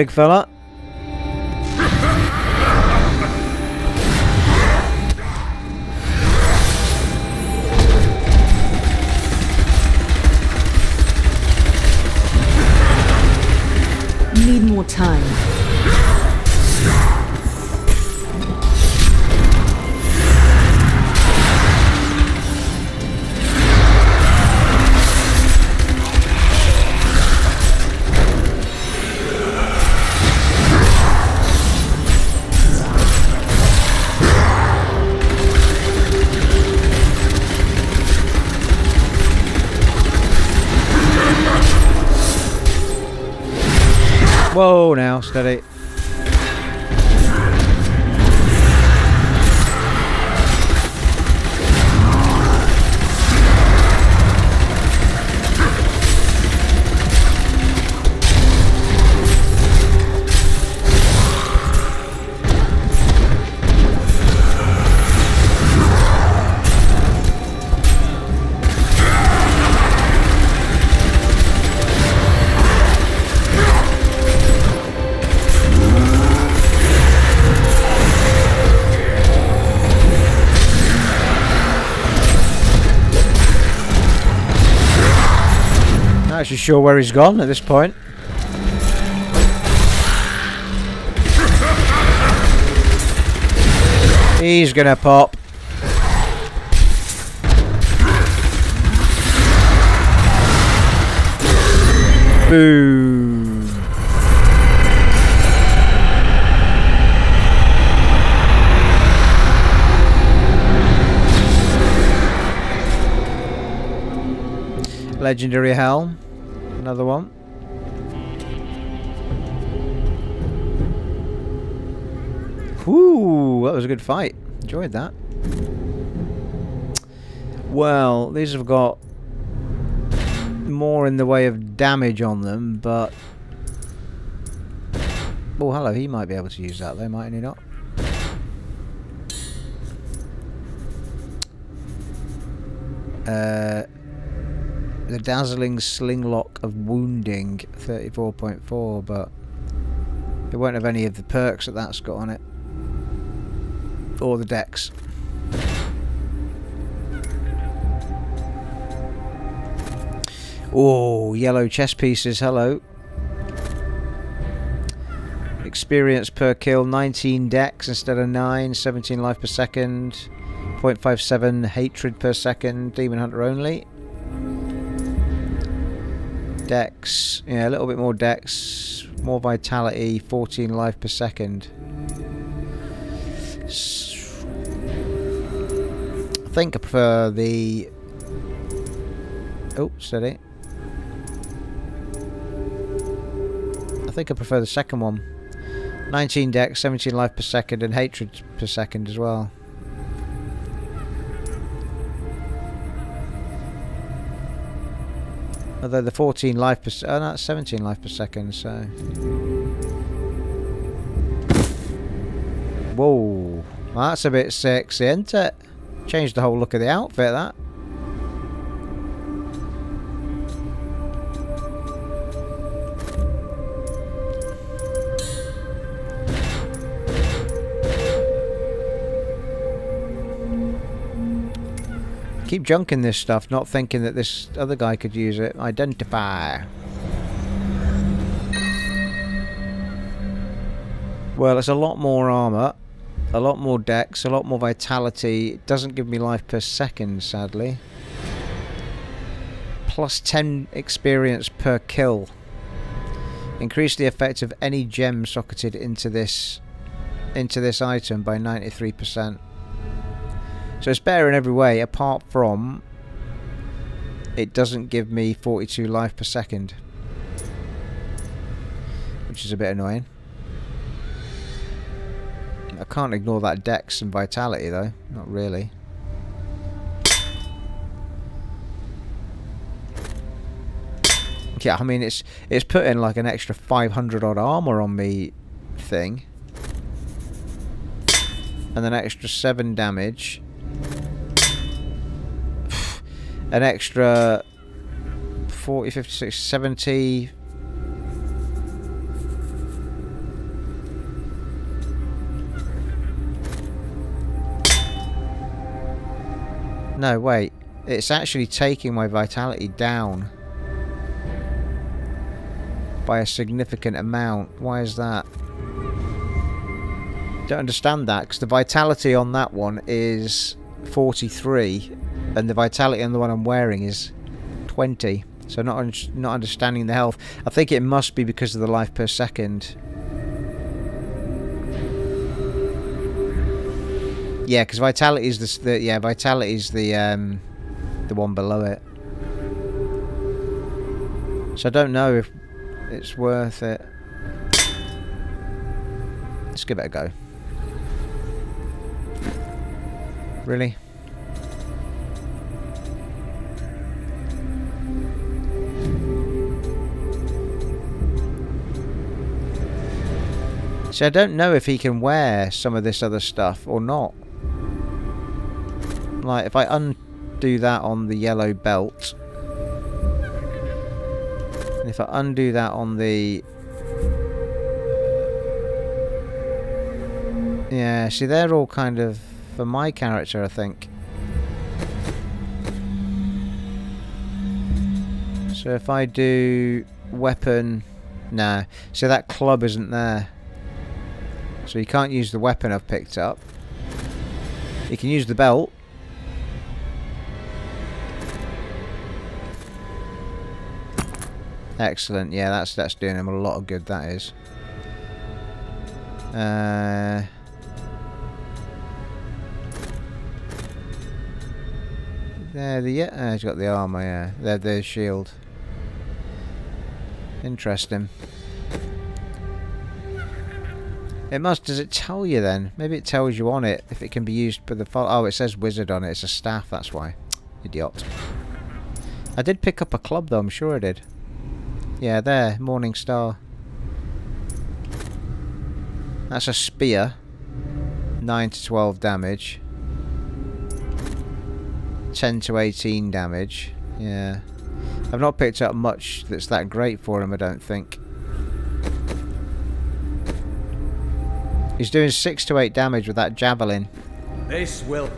Big fella. Whoa, now, steady. Sure where he's gone at this point. He's gonna pop. Boom. Legendary Helm. Another one. Whoo, that was a good fight. Enjoyed that. Well, these have got more in the way of damage on them, but... Oh, hello, he might be able to use that though, might he not? Uh, the dazzling slinglock of wounding 34.4 but it won't have any of the perks that that's got on it. Or the dex. Oh yellow chess pieces hello. Experience per kill 19 dex instead of 9 17 life per second 0.57 hatred per second demon hunter only dex. Yeah a little bit more dex more vitality 14 life per second. I think I prefer the oh steady I think I prefer the second one. 19 dex 17 life per second and hatred per second as well Although the 14 life per oh no, 17 life per second, so. Whoa, that's a bit sexy, isn't it? Changed the whole look of the outfit, that. Keep junking this stuff, not thinking that this other guy could use it. Identify. Well, it's a lot more armor, a lot more dex, a lot more vitality. It doesn't give me life per second, sadly. Plus 10 experience per kill. Increase the effect of any gem socketed into this into this item by 93%. So it's better in every way, apart from it doesn't give me 42 life per second. Which is a bit annoying. I can't ignore that dex and vitality though, not really. Yeah, I mean it's it's putting like an extra 500 odd armor on me thing. And an extra 7 damage an extra 40, 56, 70. No, wait. It's actually taking my vitality down by a significant amount. Why is that? Don't understand that because the vitality on that one is 43 and the vitality on the one I'm wearing is 20 so not un not understanding the health. I think it must be because of the life per second. Yeah because vitality is the, the yeah vitality is the um the one below it. So I don't know if it's worth it. Let's give it a go. Really? See, I don't know if he can wear some of this other stuff or not. Like, if I undo that on the yellow belt... And if I undo that on the... Yeah, see, they're all kind of for my character, I think. So if I do weapon... No. so that club isn't there. So you can't use the weapon I've picked up. You can use the belt. Excellent. Yeah, that's that's doing him a lot of good. That is. Uh. There, the yeah, uh, he's got the armor. Yeah, there, the shield. Interesting. It must. Does it tell you then? Maybe it tells you on it if it can be used for the. Oh, it says wizard on it. It's a staff. That's why. Idiot. I did pick up a club though. I'm sure I did. Yeah, there. Morning Star. That's a spear. 9 to 12 damage. 10 to 18 damage. Yeah. I've not picked up much that's that great for him, I don't think. He's doing 6 to 8 damage with that javelin. This will...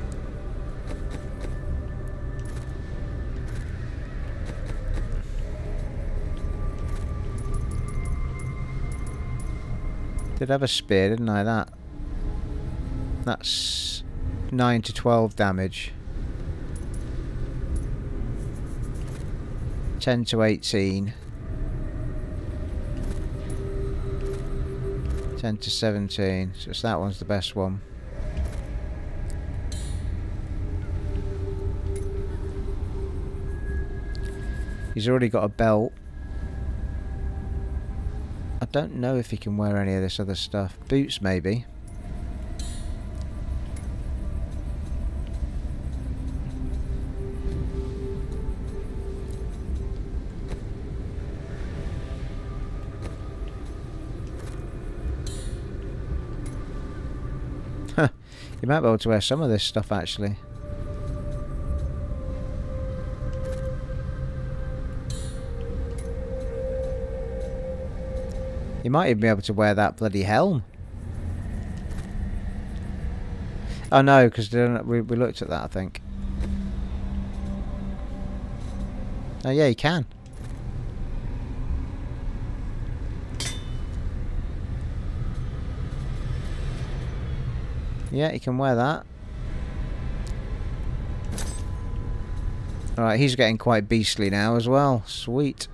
Did have a spear, didn't I, that? That's 9 to 12 damage. 10 to 18. 10 to 17. So that one's the best one. He's already got a belt. I don't know if he can wear any of this other stuff. Boots, maybe. You might be able to wear some of this stuff actually. You might even be able to wear that bloody helm. Oh no, because we, we looked at that I think. Oh yeah, you can. Yeah, he can wear that. Alright, he's getting quite beastly now as well. Sweet.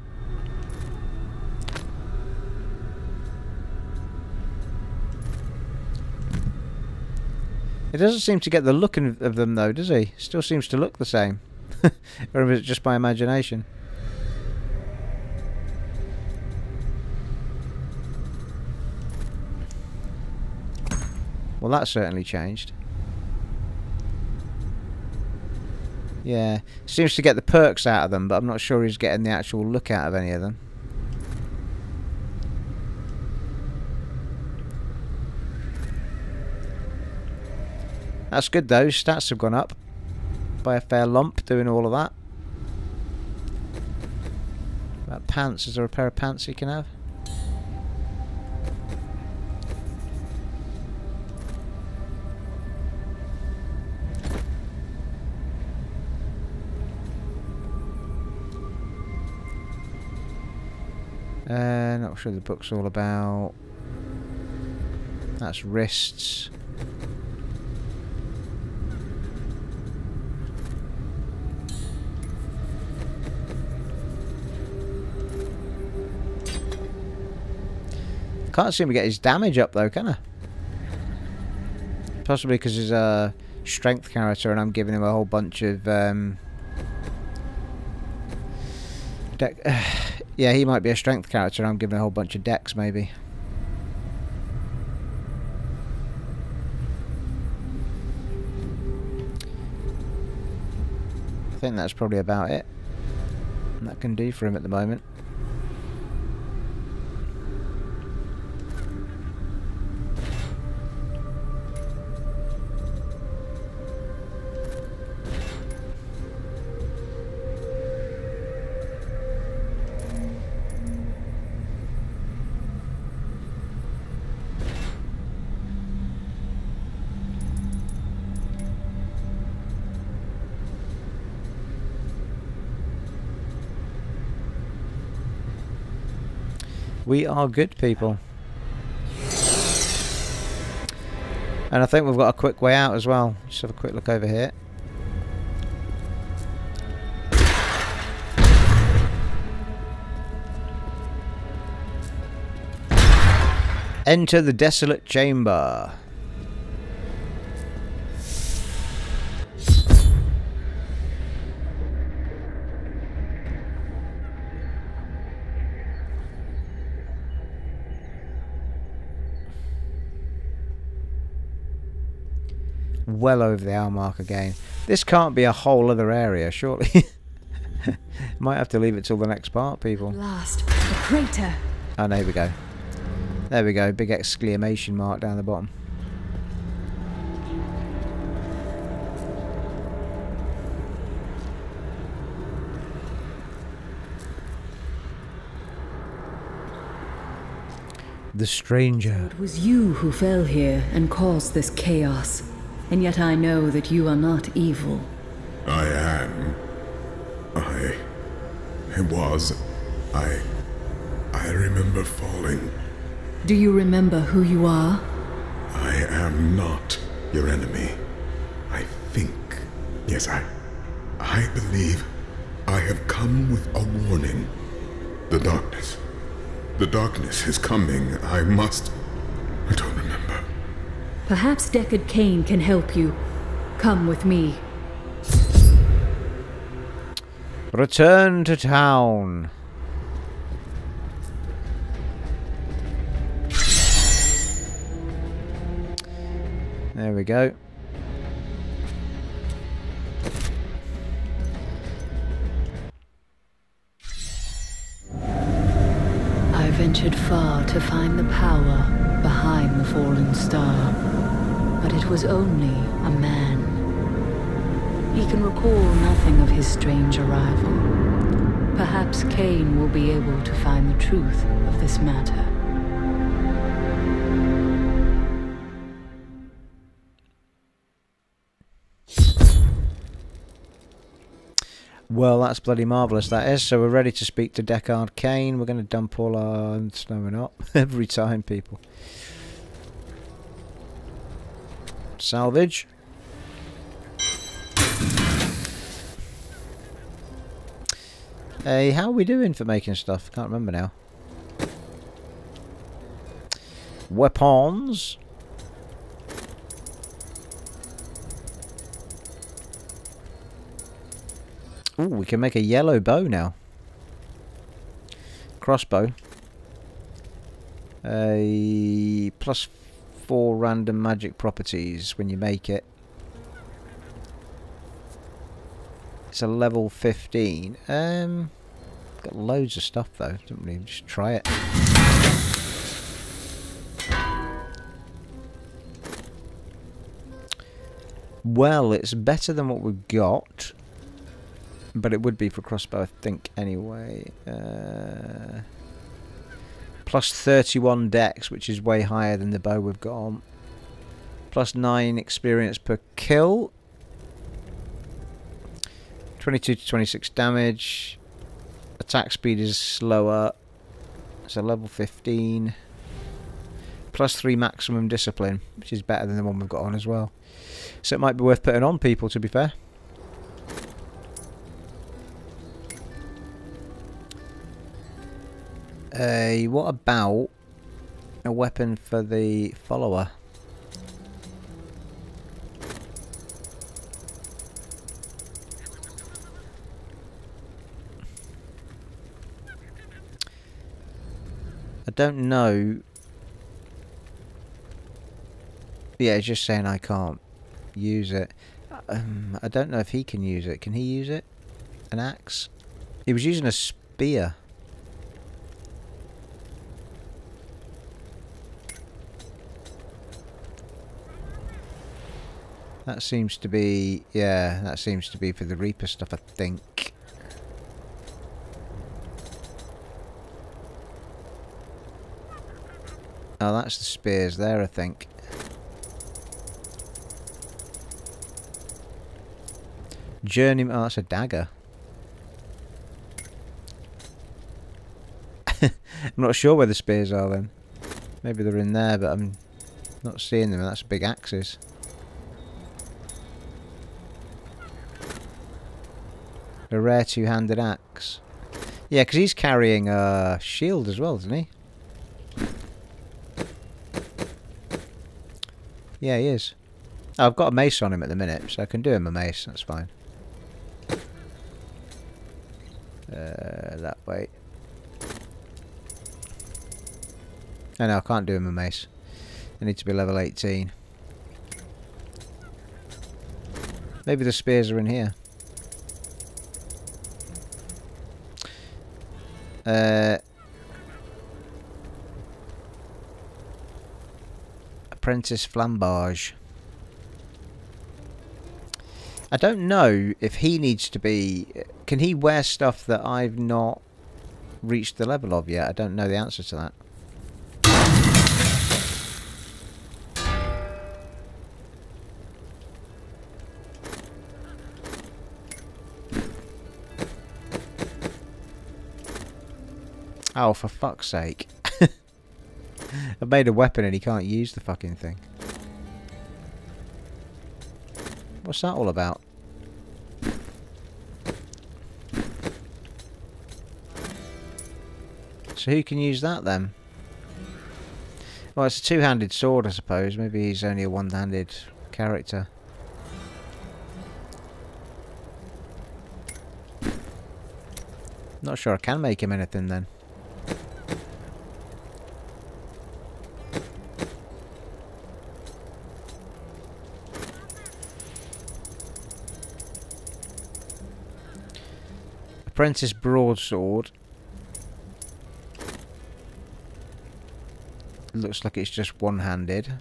It doesn't seem to get the look of them though, does he? Still seems to look the same. or is it just my imagination? Well, that certainly changed. Yeah, seems to get the perks out of them, but I'm not sure he's getting the actual look out of any of them. That's good though, stats have gone up by a fair lump doing all of that. About pants, is there a pair of pants you can have? Uh, not sure the book's all about. That's wrists. Can't seem to get his damage up though, can I? Possibly because he's a strength character and I'm giving him a whole bunch of um. Yeah, he might be a strength character. I'm giving a whole bunch of dex, maybe. I think that's probably about it. That can do for him at the moment. We are good people. And I think we've got a quick way out as well. Just have a quick look over here. Enter the desolate chamber. Well over the hour mark again. This can't be a whole other area, surely. Might have to leave it till the next part, people. Last, the crater. Oh, there we go. There we go. Big exclamation mark down the bottom. The stranger. It was you who fell here and caused this chaos. And yet I know that you are not evil. I am. I. I was. I. I remember falling. Do you remember who you are? I am not your enemy. I think. Yes, I. I believe I have come with a warning. The darkness. The darkness is coming. I must. I don't remember. Perhaps Deckard Cain can help you. Come with me. Return to town. There we go. I ventured far to find the power behind the fallen star, but it was only a man. He can recall nothing of his strange arrival. Perhaps Cain will be able to find the truth of this matter. Well, that's bloody marvellous, that is. So we're ready to speak to Deckard Cain. We're going to dump all our snowing up every time, people. Salvage. Hey, how are we doing for making stuff? Can't remember now. Weapons. Ooh, we can make a yellow bow now. Crossbow. A plus four random magic properties when you make it. It's a level 15. Um, got loads of stuff though. Don't really just try it. Well, it's better than what we've got. But it would be for crossbow, I think, anyway. Uh, plus 31 dex, which is way higher than the bow we've got on. Plus 9 experience per kill. 22 to 26 damage. Attack speed is slower. So level 15. Plus 3 maximum discipline, which is better than the one we've got on as well. So it might be worth putting on people, to be fair. Uh, what about a weapon for the follower? I don't know. Yeah, it's just saying I can't use it. Um, I don't know if he can use it. Can he use it? An axe? He was using a spear. That seems to be, yeah, that seems to be for the Reaper stuff, I think. Oh, that's the spears there, I think. Journeyman, oh, that's a dagger. I'm not sure where the spears are then. Maybe they're in there, but I'm not seeing them. And that's big axes. A rare two-handed axe. Yeah, because he's carrying a shield as well, isn't he? Yeah, he is. Oh, I've got a mace on him at the minute, so I can do him a mace. That's fine. Uh, that way. Oh, no, I can't do him a mace. I need to be level 18. Maybe the spears are in here. Uh, Apprentice Flamberge. I don't know if he needs to be... Can he wear stuff that I've not reached the level of yet? I don't know the answer to that. Oh, for fuck's sake. I've made a weapon and he can't use the fucking thing. What's that all about? So who can use that then? Well, it's a two-handed sword, I suppose. Maybe he's only a one-handed character. Not sure I can make him anything then. Apprentice Broadsword. Looks like it's just one-handed.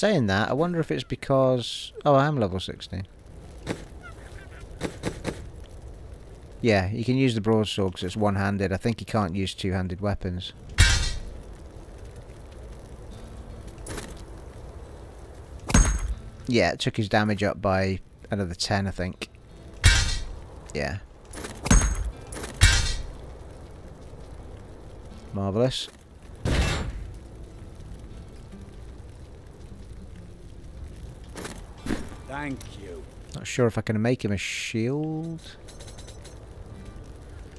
Saying that, I wonder if it's because... Oh, I am level 16. Yeah, you can use the broadsword because it's one-handed. I think you can't use two-handed weapons. Yeah, it took his damage up by another 10, I think. Yeah. Marvellous. Thank you. Not sure if I can make him a shield.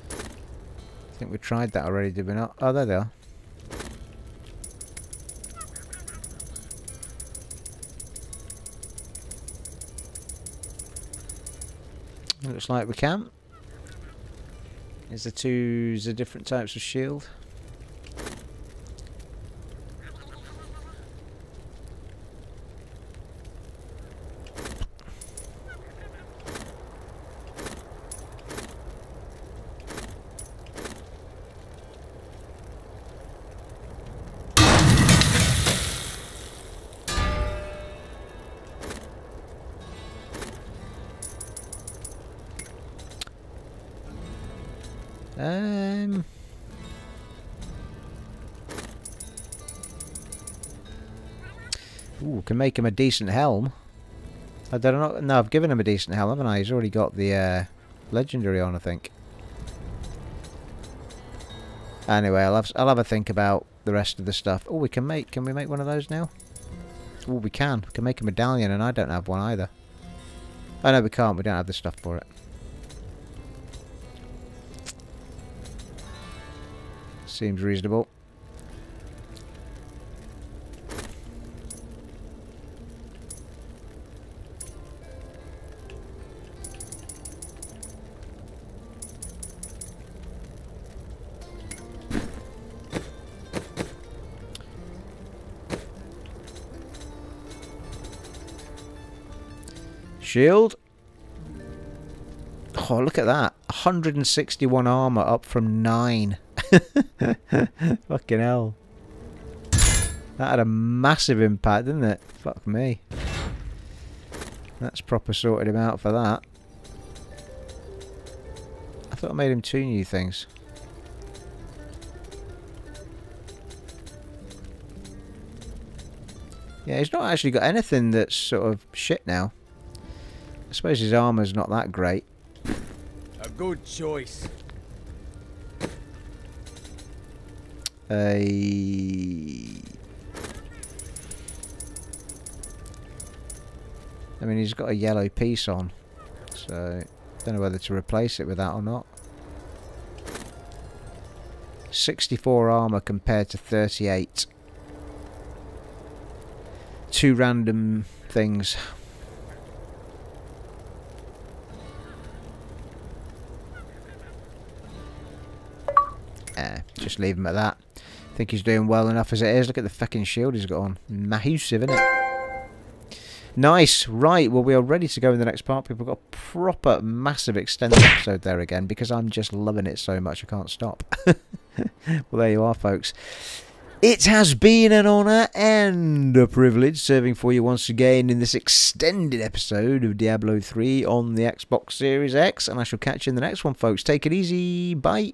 I think we tried that already, did we not? Oh, there they are. Looks like we can. Is the two the different types of shield? Um. Ooh, can make him a decent helm. I don't know. No, I've given him a decent helm, haven't I? He's already got the uh, legendary on, I think. Anyway, I'll have I'll have a think about the rest of the stuff. Oh, we can make. Can we make one of those now? Oh, we can. We can make a medallion, and I don't have one either. Oh no, we can't. We don't have the stuff for it. Seems reasonable. Shield. Oh, look at that. 161 armor up from 9. Fucking hell. That had a massive impact, didn't it? Fuck me. That's proper sorted him out for that. I thought I made him two new things. Yeah, he's not actually got anything that's sort of shit now. I suppose his armor's not that great. A good choice. I mean, he's got a yellow piece on, so don't know whether to replace it with that or not. 64 armor compared to 38. Two random things. Just leave him at that. think he's doing well enough as it is. Look at the fucking shield he's got on. Massive, isn't it? Nice. Right, well, we are ready to go in the next part. People got a proper, massive, extended episode there again because I'm just loving it so much I can't stop. well, there you are, folks. It has been an honour and a privilege serving for you once again in this extended episode of Diablo 3 on the Xbox Series X, and I shall catch you in the next one, folks. Take it easy. Bye.